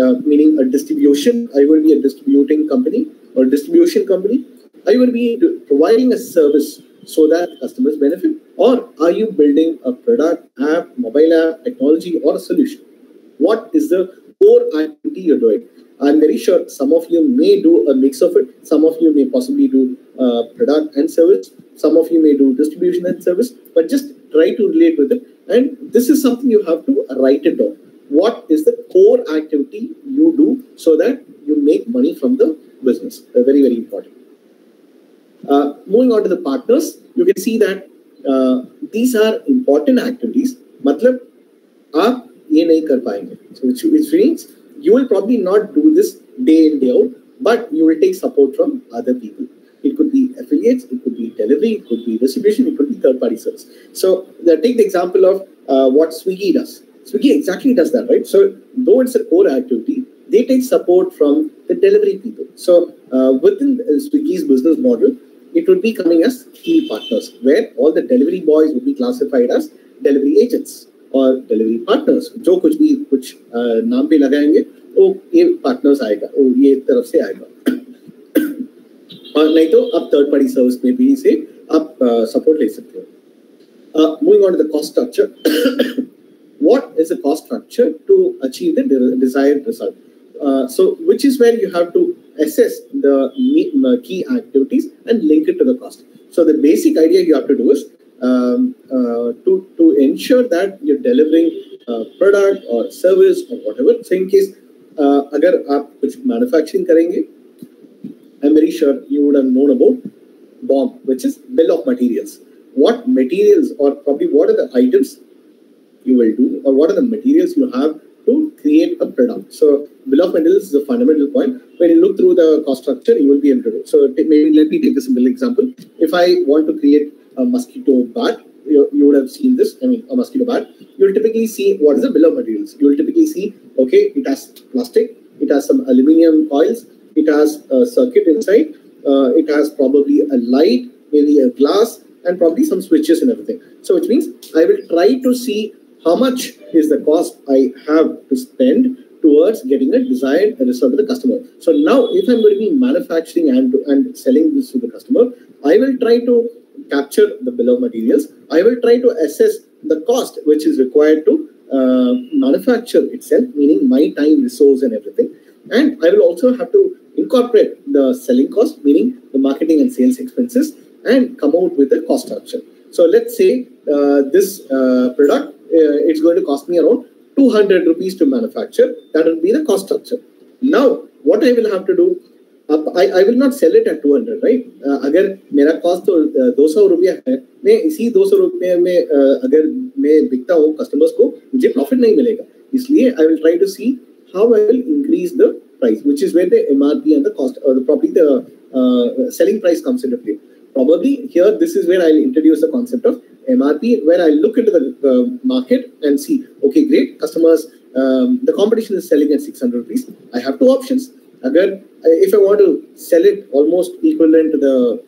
uh, meaning a distribution are you going to be a distributing company or a distribution company are you going to be providing a service so that customers benefit? Or are you building a product, app, mobile app, technology, or a solution? What is the core activity you're doing? I'm very sure some of you may do a mix of it. Some of you may possibly do uh, product and service. Some of you may do distribution and service, but just try to relate with it. And this is something you have to write it down. What is the core activity you do so that you make money from the business? Uh, very, very important. Uh, moving on to the partners, you can see that uh, these are important activities. मतलब आप ये नहीं कर पाएंगे. So which, which means you will probably not do this day in day out, but you will take support from other people. It could be affiliates, it could be delivery, it could be distribution, it could be third-party service. So take the example of uh, what Swiggy does. Swiggy exactly does that, right? So though it's a core activity, they take support from the delivery people. So uh, within Swiggy's business model, it would be coming as key partners, where all the delivery boys would be classified as delivery agents or delivery partners. जो कुछ भी कुछ नाम पे लगाएंगे वो ये partners आएगा वो ये तरफ से आएगा और नहीं तो आप थर्ड पार्टी सर्विस में भी से आप सपोर्ट ले सकते हो moving on to the cost structure what is the cost structure to achieve the desired result uh, so which is where you have to assess the uh, key activities and link it to the cost. So the basic idea you have to do is um, uh, to, to ensure that you're delivering uh, product or service or whatever. So in case, uh, agar aap kuch manufacturing karenge, I'm very sure you would have known about BOM, which is bill of materials. What materials or probably what are the items you will do or what are the materials you have to create a product. So bill of materials is a fundamental point. When you look through the cost structure, you will be able to do. So maybe let me take a simple example. If I want to create a mosquito bat, you, you would have seen this, I mean a mosquito bat, you will typically see what is the bill of materials. You will typically see, okay, it has plastic, it has some aluminum coils, it has a circuit inside. Uh, it has probably a light, maybe a glass, and probably some switches and everything. So which means I will try to see how much is the cost I have to spend towards getting a desired result to the customer. So now if I'm going to be manufacturing and, and selling this to the customer, I will try to capture the bill of materials. I will try to assess the cost which is required to uh, manufacture itself, meaning my time, resource, and everything. And I will also have to incorporate the selling cost, meaning the marketing and sales expenses, and come out with a cost structure. So let's say uh, this uh, product, it's going to cost me around 200 rupees to manufacture. That will be the cost structure. Now, what I will have to do, I, I will not sell it at 200, right? Uh, अगर मेरा cost तो दो सौ रुपया है मैं इसी दो सौ रुपये में अगर मैं बिकता हूँ कस्टमर्स को मुझे प्रॉफिट नहीं मिलेगा इसलिए I will try to see how I will increase the price, which is where the MRP and the cost, or the, probably the uh, selling price comes into play. Probably here, this is where I'll introduce the concept of MRP, where I look into the, the market and see, okay, great, customers, um, the competition is selling at 600 rupees. I have two options. Again, if I want to sell it almost equivalent to the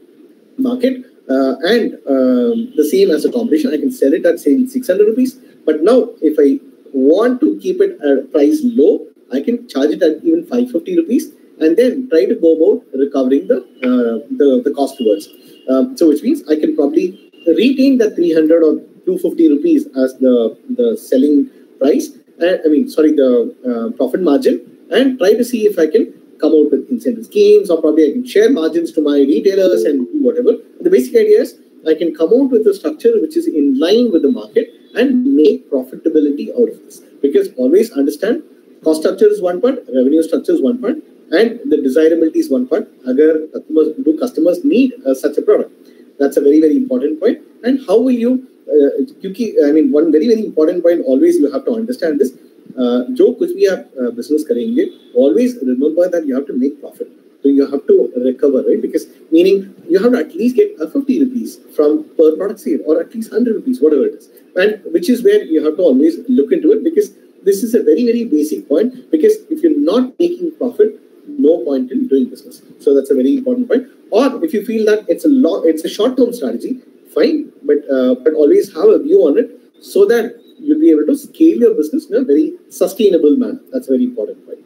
market uh, and um, the same as the competition, I can sell it at say 600 rupees. But now, if I want to keep it at price low, I can charge it at even 550 rupees and then try to go about recovering the uh, the, the cost towards. Um, so which means I can probably retain the 300 or 250 rupees as the, the selling price. And, I mean, sorry, the uh, profit margin and try to see if I can come out with incentive schemes or probably I can share margins to my retailers and whatever. The basic idea is I can come out with a structure which is in line with the market and make profitability out of this. Because always understand cost structure is one part, revenue structure is one part, and the desirability is one part. Agar customers, do customers need uh, such a product? That's a very, very important point. And how will you, uh, I mean, one very, very important point always you have to understand this. Uh, जो कुछ भी आप business करेंगे, always remember that you have to make profit. So you have to recover, right? Because meaning you have to at least get a 50 rupees from per product sale or at least 100 rupees, whatever it is. And which is where you have to always look into it because this is a very, very basic point because if you're not making profit, no point in doing business. So that's a very important point. Or if you feel that it's a long, it's a short-term strategy, fine, but uh, but always have a view on it so that you'll be able to scale your business in a very sustainable manner. That's a very important point.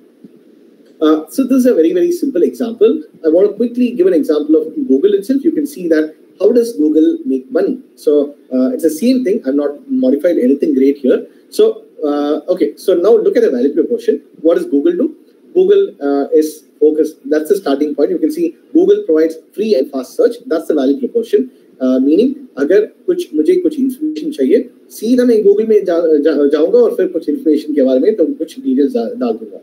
Uh, so this is a very, very simple example. I want to quickly give an example of Google itself. You can see that how does Google make money? So uh, it's the same thing. I've not modified anything great here. So uh, okay, so now look at the value proposition. What does Google do? Google uh, is focused. That's the starting point. You can see Google provides free and fast search. That's the value proposition. Meaning uh, अगर कुछ मुझे कुछ information चाहिए सीधा मैं Google में जा, जा, जाऊंगा और फिर कुछ इन्फॉर्मेशन के बारे में तो कुछ डिटेल्स डाल दूंगा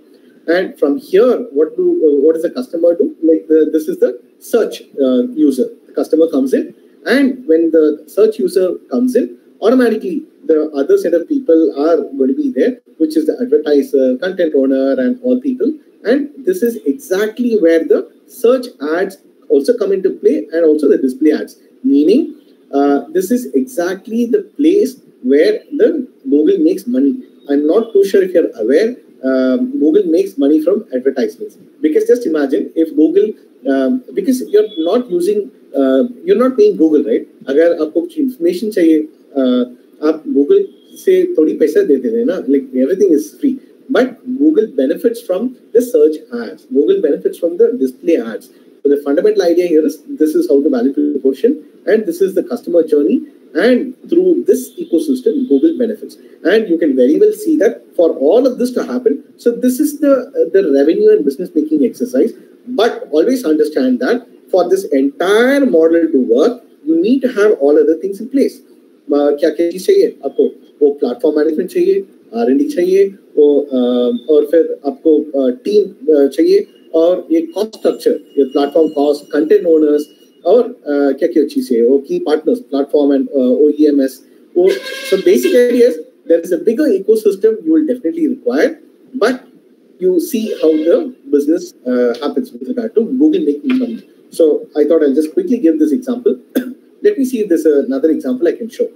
And from here, what do uh, what does the customer do? Like the, this is the search uh, user. The customer comes in, and when the search user comes in, automatically the other set of people are going to be there, which is the advertiser, content owner, and all people. And this is exactly where the search ads also come into play, and also the display ads. Meaning, uh, this is exactly the place where the Google makes money. I'm not too sure if you're aware. Um, Google makes money from advertisements because just imagine if Google um, because you're not using uh, you're not paying Google right अगर आपको कुछ information चाहिए uh, आप Google से थोड़ी पैसा देते हैं ना like everything is free but Google benefits from the search ads Google benefits from the display ads so the fundamental idea here is this is how the value proposition and this is the customer journey and through this ecosystem, Google benefits. And you can very well see that for all of this to happen, so this is the, the revenue and business making exercise. But always understand that for this entire model to work, you need to have all other things in place. क्या क्या चीज़ चाहिए? आपको वो platform management चाहिए R N D चाहिए, वो और फिर आपको टीम चाहिए, और ये कॉस्ट स्ट्रक्चर ये प्लेटफॉर्म कॉस्ट कंटेंट ओनर्स और क्या क्या चीज़ है वो की partners platform and O E M S वो so basic areas there is अगर ecosystem you will definitely require but you see how the business to Google make so I thought I just quickly give this example let me see if there's another example I can show.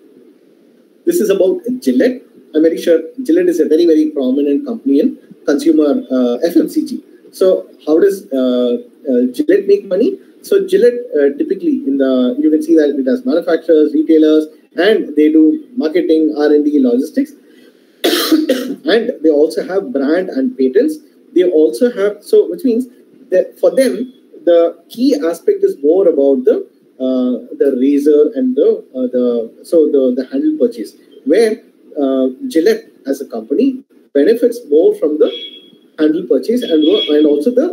This is about Gillette. I'm very sure Gillette is a very very prominent company in consumer uh, FMCG so how does uh, uh, Gillette make money? So Gillette uh, typically in the you can see that it has manufacturers, retailers, and they do marketing, R and D, logistics, and they also have brand and patents. They also have so which means that for them the key aspect is more about the the razor and the uh, the so the the handle purchase where uh, Gillette as a company benefits more from the handle purchase and and also the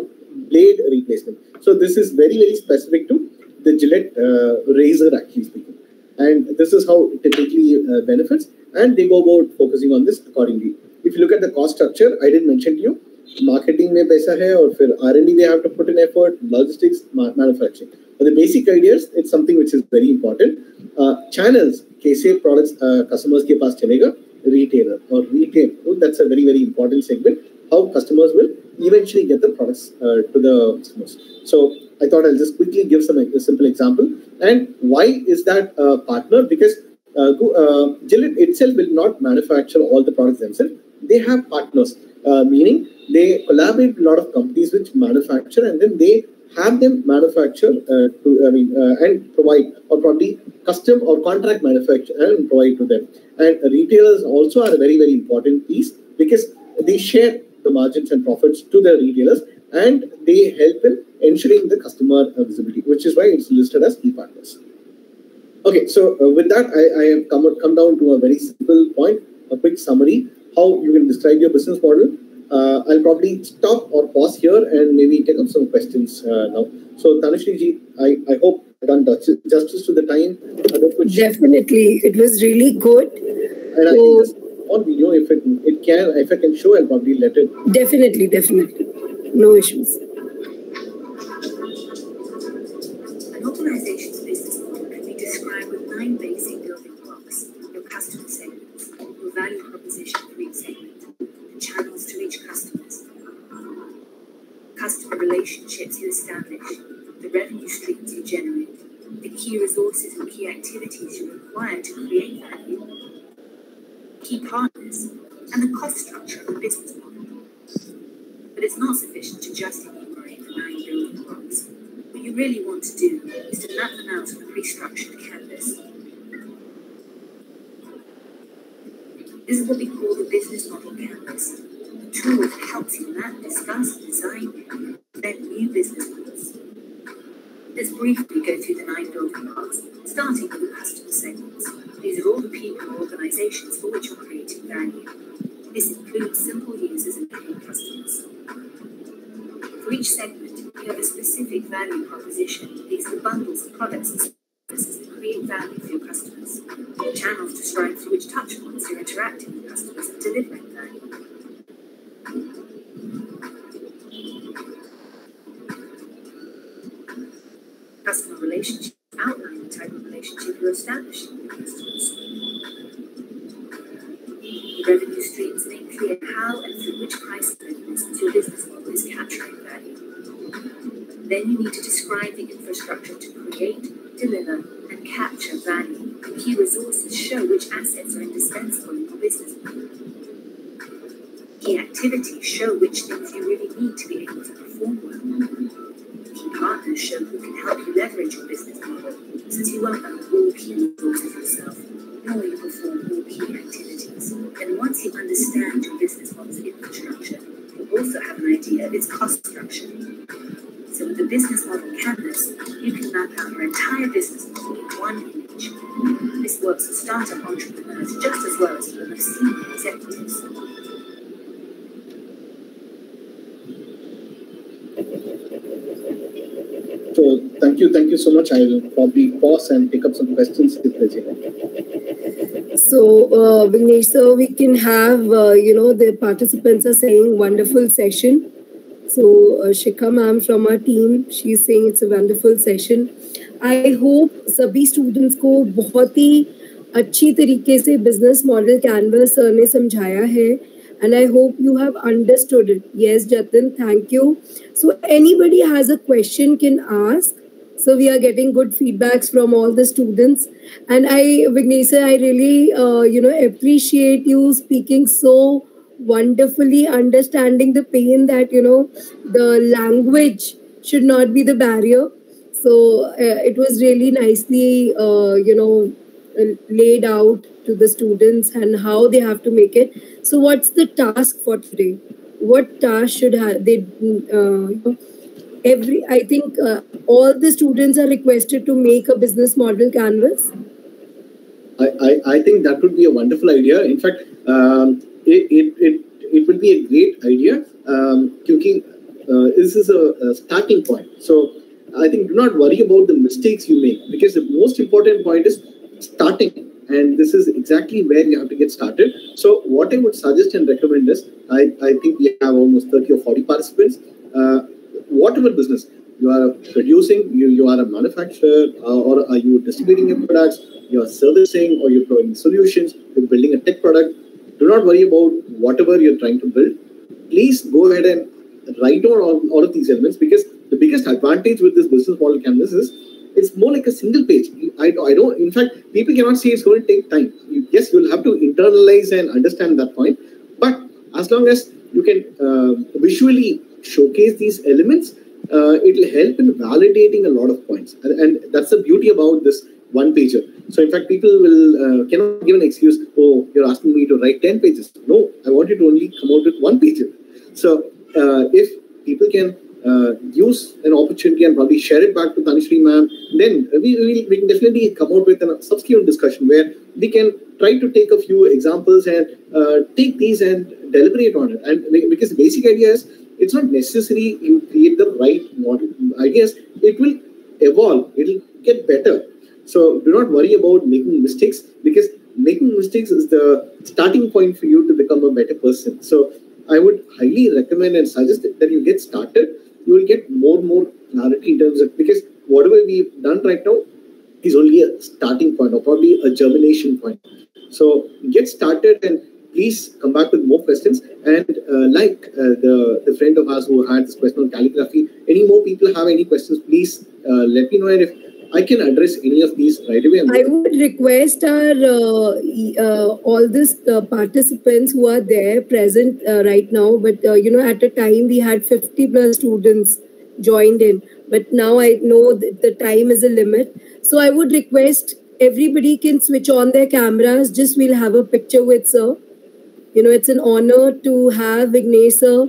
blade replacement. So this is very, very specific to the Gillette uh, razor, actually speaking. And this is how it typically uh, benefits. And they go about focusing on this accordingly. If you look at the cost structure, I didn't mention to you, marketing mein paisa hai or fir R&D they have to put in effort, logistics, manufacturing. But the basic ideas, it's something which is very important. Uh, channels, कैसे products uh, customers के पास चलेगा, retailer or retail. Oh, that's a very, very important segment. How customers will eventually get the products uh, to the customers. So I thought I'll just quickly give some a simple example. And why is that a partner? Because uh, uh, Gillette itself will not manufacture all the products themselves. They have partners, uh, meaning they collaborate with a lot of companies which manufacture and then they have them manufacture uh, to, I mean, uh, and provide or probably custom or contract manufacture and provide to them. And retailers also are a very, very important piece because they share the margins and profits to the retailers and they help in ensuring the customer visibility, which is why it's listed as e-partners. Okay, so uh, with that, I, I have come, come down to a very simple point, a quick summary, how you can describe your business model. Uh, I'll probably stop or pause here and maybe take up some questions uh, now. So Tanushree ji, I, I hope I done justice to the time. Definitely, it was really good. And so, on video if it, it can if I can show I'll probably let it. Definitely, definitely. No issues. Customer relationships you establish, the revenue streams you generate, the key resources and key activities you require to create value, key partners, and the cost structure of the business model. But it's not sufficient to just enumerate the nine building blocks. What you really want to do is to map them out on a pre-structured canvas. This is what we call the business model canvas, a tool that helps you map, discuss, design, invent new business models. Let's briefly go through the nine building blocks, starting with the customer segments. These are all the people or organizations for which you're creating value. This includes simple users and paying customers. For each segment, you have a specific value proposition. These are the bundles of products and services that create value for your customers. Channels describe through which touchpoints you're interacting with customers and delivering pause and take up some questions if there's any. So, uh, Vignesh, so we can have, uh, you know, the participants are saying wonderful session. So, uh, Shikha ma'am from our team, she's saying it's a wonderful session. I hope सभी students को बहुत ही अच्छी तरीके से business model canvas sir ने समझाया है and I hope you have understood it. Yes, Jatin, thank you. So anybody has a question can ask. So we are getting good feedbacks from all the students. And I, Vignesa, I really, uh, you know, appreciate you speaking so wonderfully, understanding the pain that, you know, the language should not be the barrier. So uh, it was really nicely, uh, you know, laid out to the students and how they have to make it. So, what's the task for today? What task should they? Every I think uh, all the students are requested to make a business model canvas. I, I, I think that would be a wonderful idea. In fact, um, it, it, it, it would be a great idea um, uh, this is a, a starting point. So I think do not worry about the mistakes you make because the most important point is starting and this is exactly where you have to get started. So what I would suggest and recommend is, I, I think we have almost 30 or 40 participants. Uh, whatever business you are producing, you, you are a manufacturer uh, or are you distributing your products, you are servicing or you're providing solutions, you're building a tech product, do not worry about whatever you're trying to build. Please go ahead and write down all, all of these elements because the biggest advantage with this business model canvas is it's more like a single page. I, I don't, in fact, people cannot see it's going to take time. Yes, you'll have to internalize and understand that point. But as long as you can uh, visually showcase these elements, uh, it will help in validating a lot of points. And, and, that's the beauty about this one pager. So in fact, people will uh, cannot give an excuse, oh, you're asking me to write 10 pages. No, I want you to only come out with one pager. So uh, if people can uh, use an opportunity and probably share it back to Tanishri ma'am, then we, we, we can definitely come out with a subsequent discussion where we can try to take a few examples and uh, take these and deliberate on it. And because the basic idea is it's not necessary you create the right model. I guess it will evolve, it will get better. So do not worry about making mistakes because making mistakes is the starting point for you to become a better person. So I would highly recommend and suggest that you get started you will get more and more clarity in terms of because whatever we've done right now is only a starting point or probably a germination point. So get started and please come back with more questions. And uh, like uh, the, the friend of ours who had this question on calligraphy, any more people have any questions, please uh, let me know. And if I can address any of these right away. I would request our uh, uh, all these uh, participants who are there present uh, right now. But uh, you know, at a time we had 50 plus students joined in. But now I know that the time is a limit. So I would request everybody can switch on their cameras. Just we'll have a picture with sir. You know, it's an honor to have sir.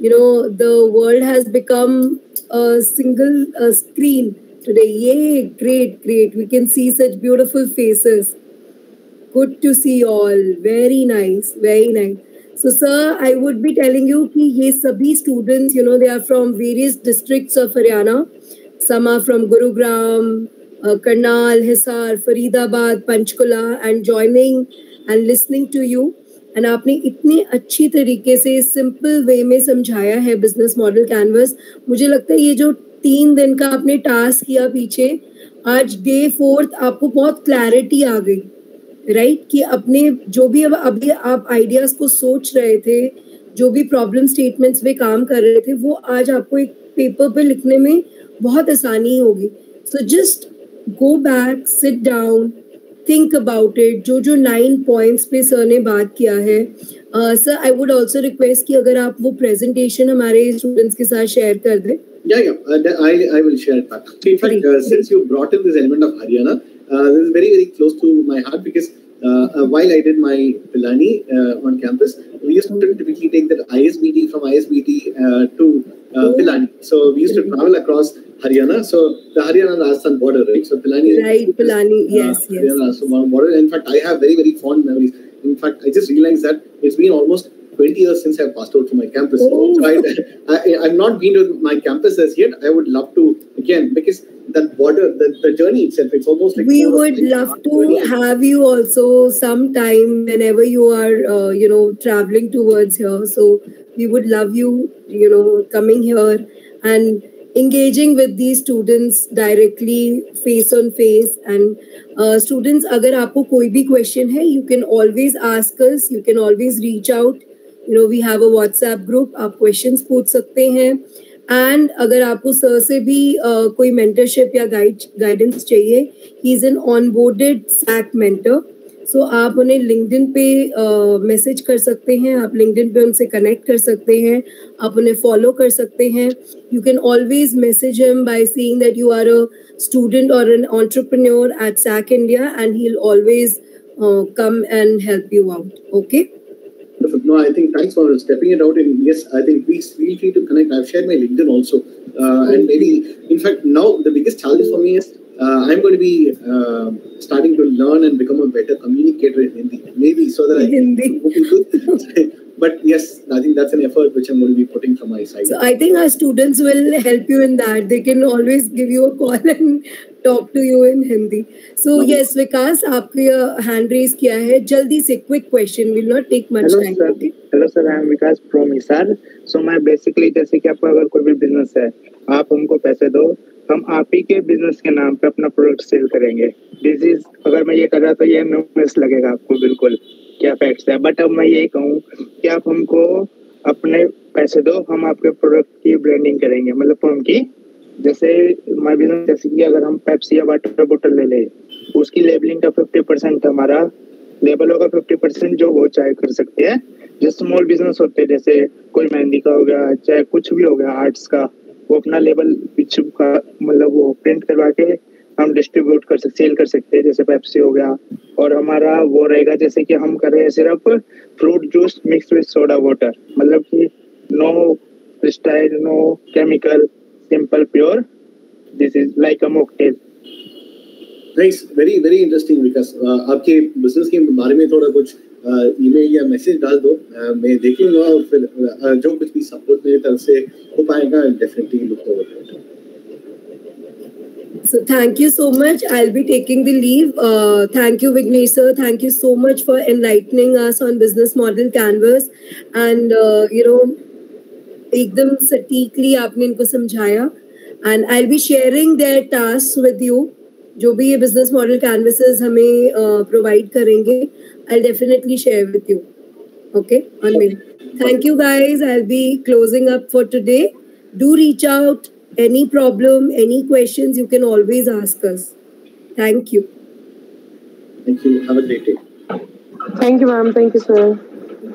You know, the world has become a single uh, screen today. Yay, great, great. We can see such beautiful faces. Good to see all. Very nice, very nice. So, sir, I would be telling you that these sabhi students, you know, they are from various districts of Haryana. Some are from Gurugram, uh, Karnal, Hisar, Faridabad, Panchkula, and joining and listening to you. And आपने इतनी अच्छी तरीके से simple way में समझाया है business model canvas मुझे लगता है ये जो तीन दिन का आपने टास्क किया पीछे, आज डे फोर्थ आपको बहुत क्लैरिटी आ गई राइट right? कि अपने जो भी अब, अभी आप आइडियाज़ को सोच रहे थे, जो भी प्रॉब्लम स्टेटमेंट्स पे काम कर रहे थे, वो आज आपको एक पेपर पे लिखने में बहुत आसानी होगी so just go back sit down think about it जो जो नाइन पॉइंट्स पे सर ने बात किया है sir I would also request कि अगर आप वो प्रेजेंटेशन हमारे स्टूडेंट्स के साथ शेयर कर दें Yeah, yeah, uh, I, I will share it back. In fact, uh, since you brought in this element of Haryana, uh, this is very, very close to my heart because uh, uh, while I did my Pilani uh, on campus, we used to typically take the ISBT from ISBT uh, to uh, Oh. Pilani. So we used to travel across Haryana. So the Haryana and Rajasthan border, right? So Pilani. is- Right, Pilani, yes, uh, yes. Haryana, so border. In fact, I have very, very fond memories. In fact, I just realized that it's been almost 20 years since I've passed out from my campus. Oh. So I, I've not been to my campus as yet. I would love to again because that border, the, the journey itself, it's almost like we would love to journey. have you also sometime whenever you are uh, you know traveling towards here so we would love you you know coming here and engaging with these students directly face on face and uh, students agar aapko koi bhi question hai you can always ask us you can always reach out you know we have a whatsapp group आप questions पूछ सकते हैं and अगर आपको sir से भी uh, कोई mentorship या गाइड गाइडेंस चाहिए he is an onboarded SAC mentor so so, आप उन्हें लिंक्डइन पे मैसेज uh, कर सकते हैं आप लिंक्डइन पे उनसे कनेक्ट कर सकते हैं आप उन्हें फॉलो कर सकते हैं you can always message him by seeing that you are a student और an SAC India and he'll always uh, come and help you out. Okay? Perfect. No, I think thanks for stepping it out. And yes, I think please feel free to connect. I've shared my LinkedIn also. Uh, and maybe, in fact, now the biggest challenge for me is uh, I'm going to be uh, starting to learn and become a better communicator in Hindi. Maybe so that I can. but yes, I think that's an effort which I'm going to be putting from my side. So I think our students will help you in that. They can always give you a call and talk to you in Hindi. So Okay. yes, Vikas, आपके hand raise किया है. जल्दी से quick question. Will not take much hello time. Okay? Hello sir I am Vikas from Hisar so मैं basically जैसे कि आपका अगर कोई भी बिज़नेस है आप हमको पैसे दो हम आप ही के बिज़नेस के नाम पे अपना प्रोडक्ट सेल करेंगे दिस इज़ अगर मैं ये कर रहा तो ये न्यूनेस लगेगा आपको बिल्कुल क्या फैक्ट्स है? बट अब मैं यही कहूँ कि आप हमको अपने पैसे दो, हम आपके प्रोडक्ट की ब्रांडिंग करेंगे। मतलब फॉर्म की। जैसे माय बिज़नेस जैसे कि अगर हम पेप्सी या वाटर बोतल ले ले, उसकी लेबलिंग का फिफ्टी परसेंट हमारा लेबल होगा फिफ्टी परसेंट जो वो चाहे कर सकते हैं। जो स्मॉल बिज़नेस होते हैं, जैसे कोई मेहंदी का हो गया, चाहे कुछ भी हो गया आर्ट्स का, वो अपना लेबल पीछे का मतलब वो प्रिंट करवा के हम डिस्ट्रीब्यूट कर सकते सेल कर सकते हैं जैसे पेप्सी हो गया। और हमारा वो रहेगा जैसे कि हम कर रहे हैं सिर्फ़ fruit juice mix with soda water मतलब कि no style no chemical simple pure this is like a mocktail nice very very interesting Vikas आपके बिज़नेस के बारे में थोड़ा कुछ ईमेल या मैसेज डाल दो। Uh, मैं देख लूँगा और फिर uh, जो कुछ भी सपोर्ट मेरी तरफ़ से हो पाएगा definitely look forward So thank you so much. I'll be taking the leave. Uh, thank you, Vignesh sir. Thank you so much for enlightening us on business model canvas. And uh, you know, एकदम सटीकली आपने इनको समझाया and I be sharing their task with you जो भी ये business model canvases हमें provide करेंगे I definitely share with you okay on mail thank you guys i'll be closing up for today do reach out any problem any questions you can always ask us thank you Thank you. Have a great day. Thank you, ma'am. Thank you, sir.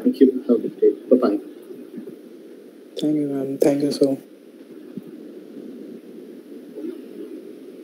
Thank you. Have a good day. Bye bye. Thank you, ma'am. Thank you so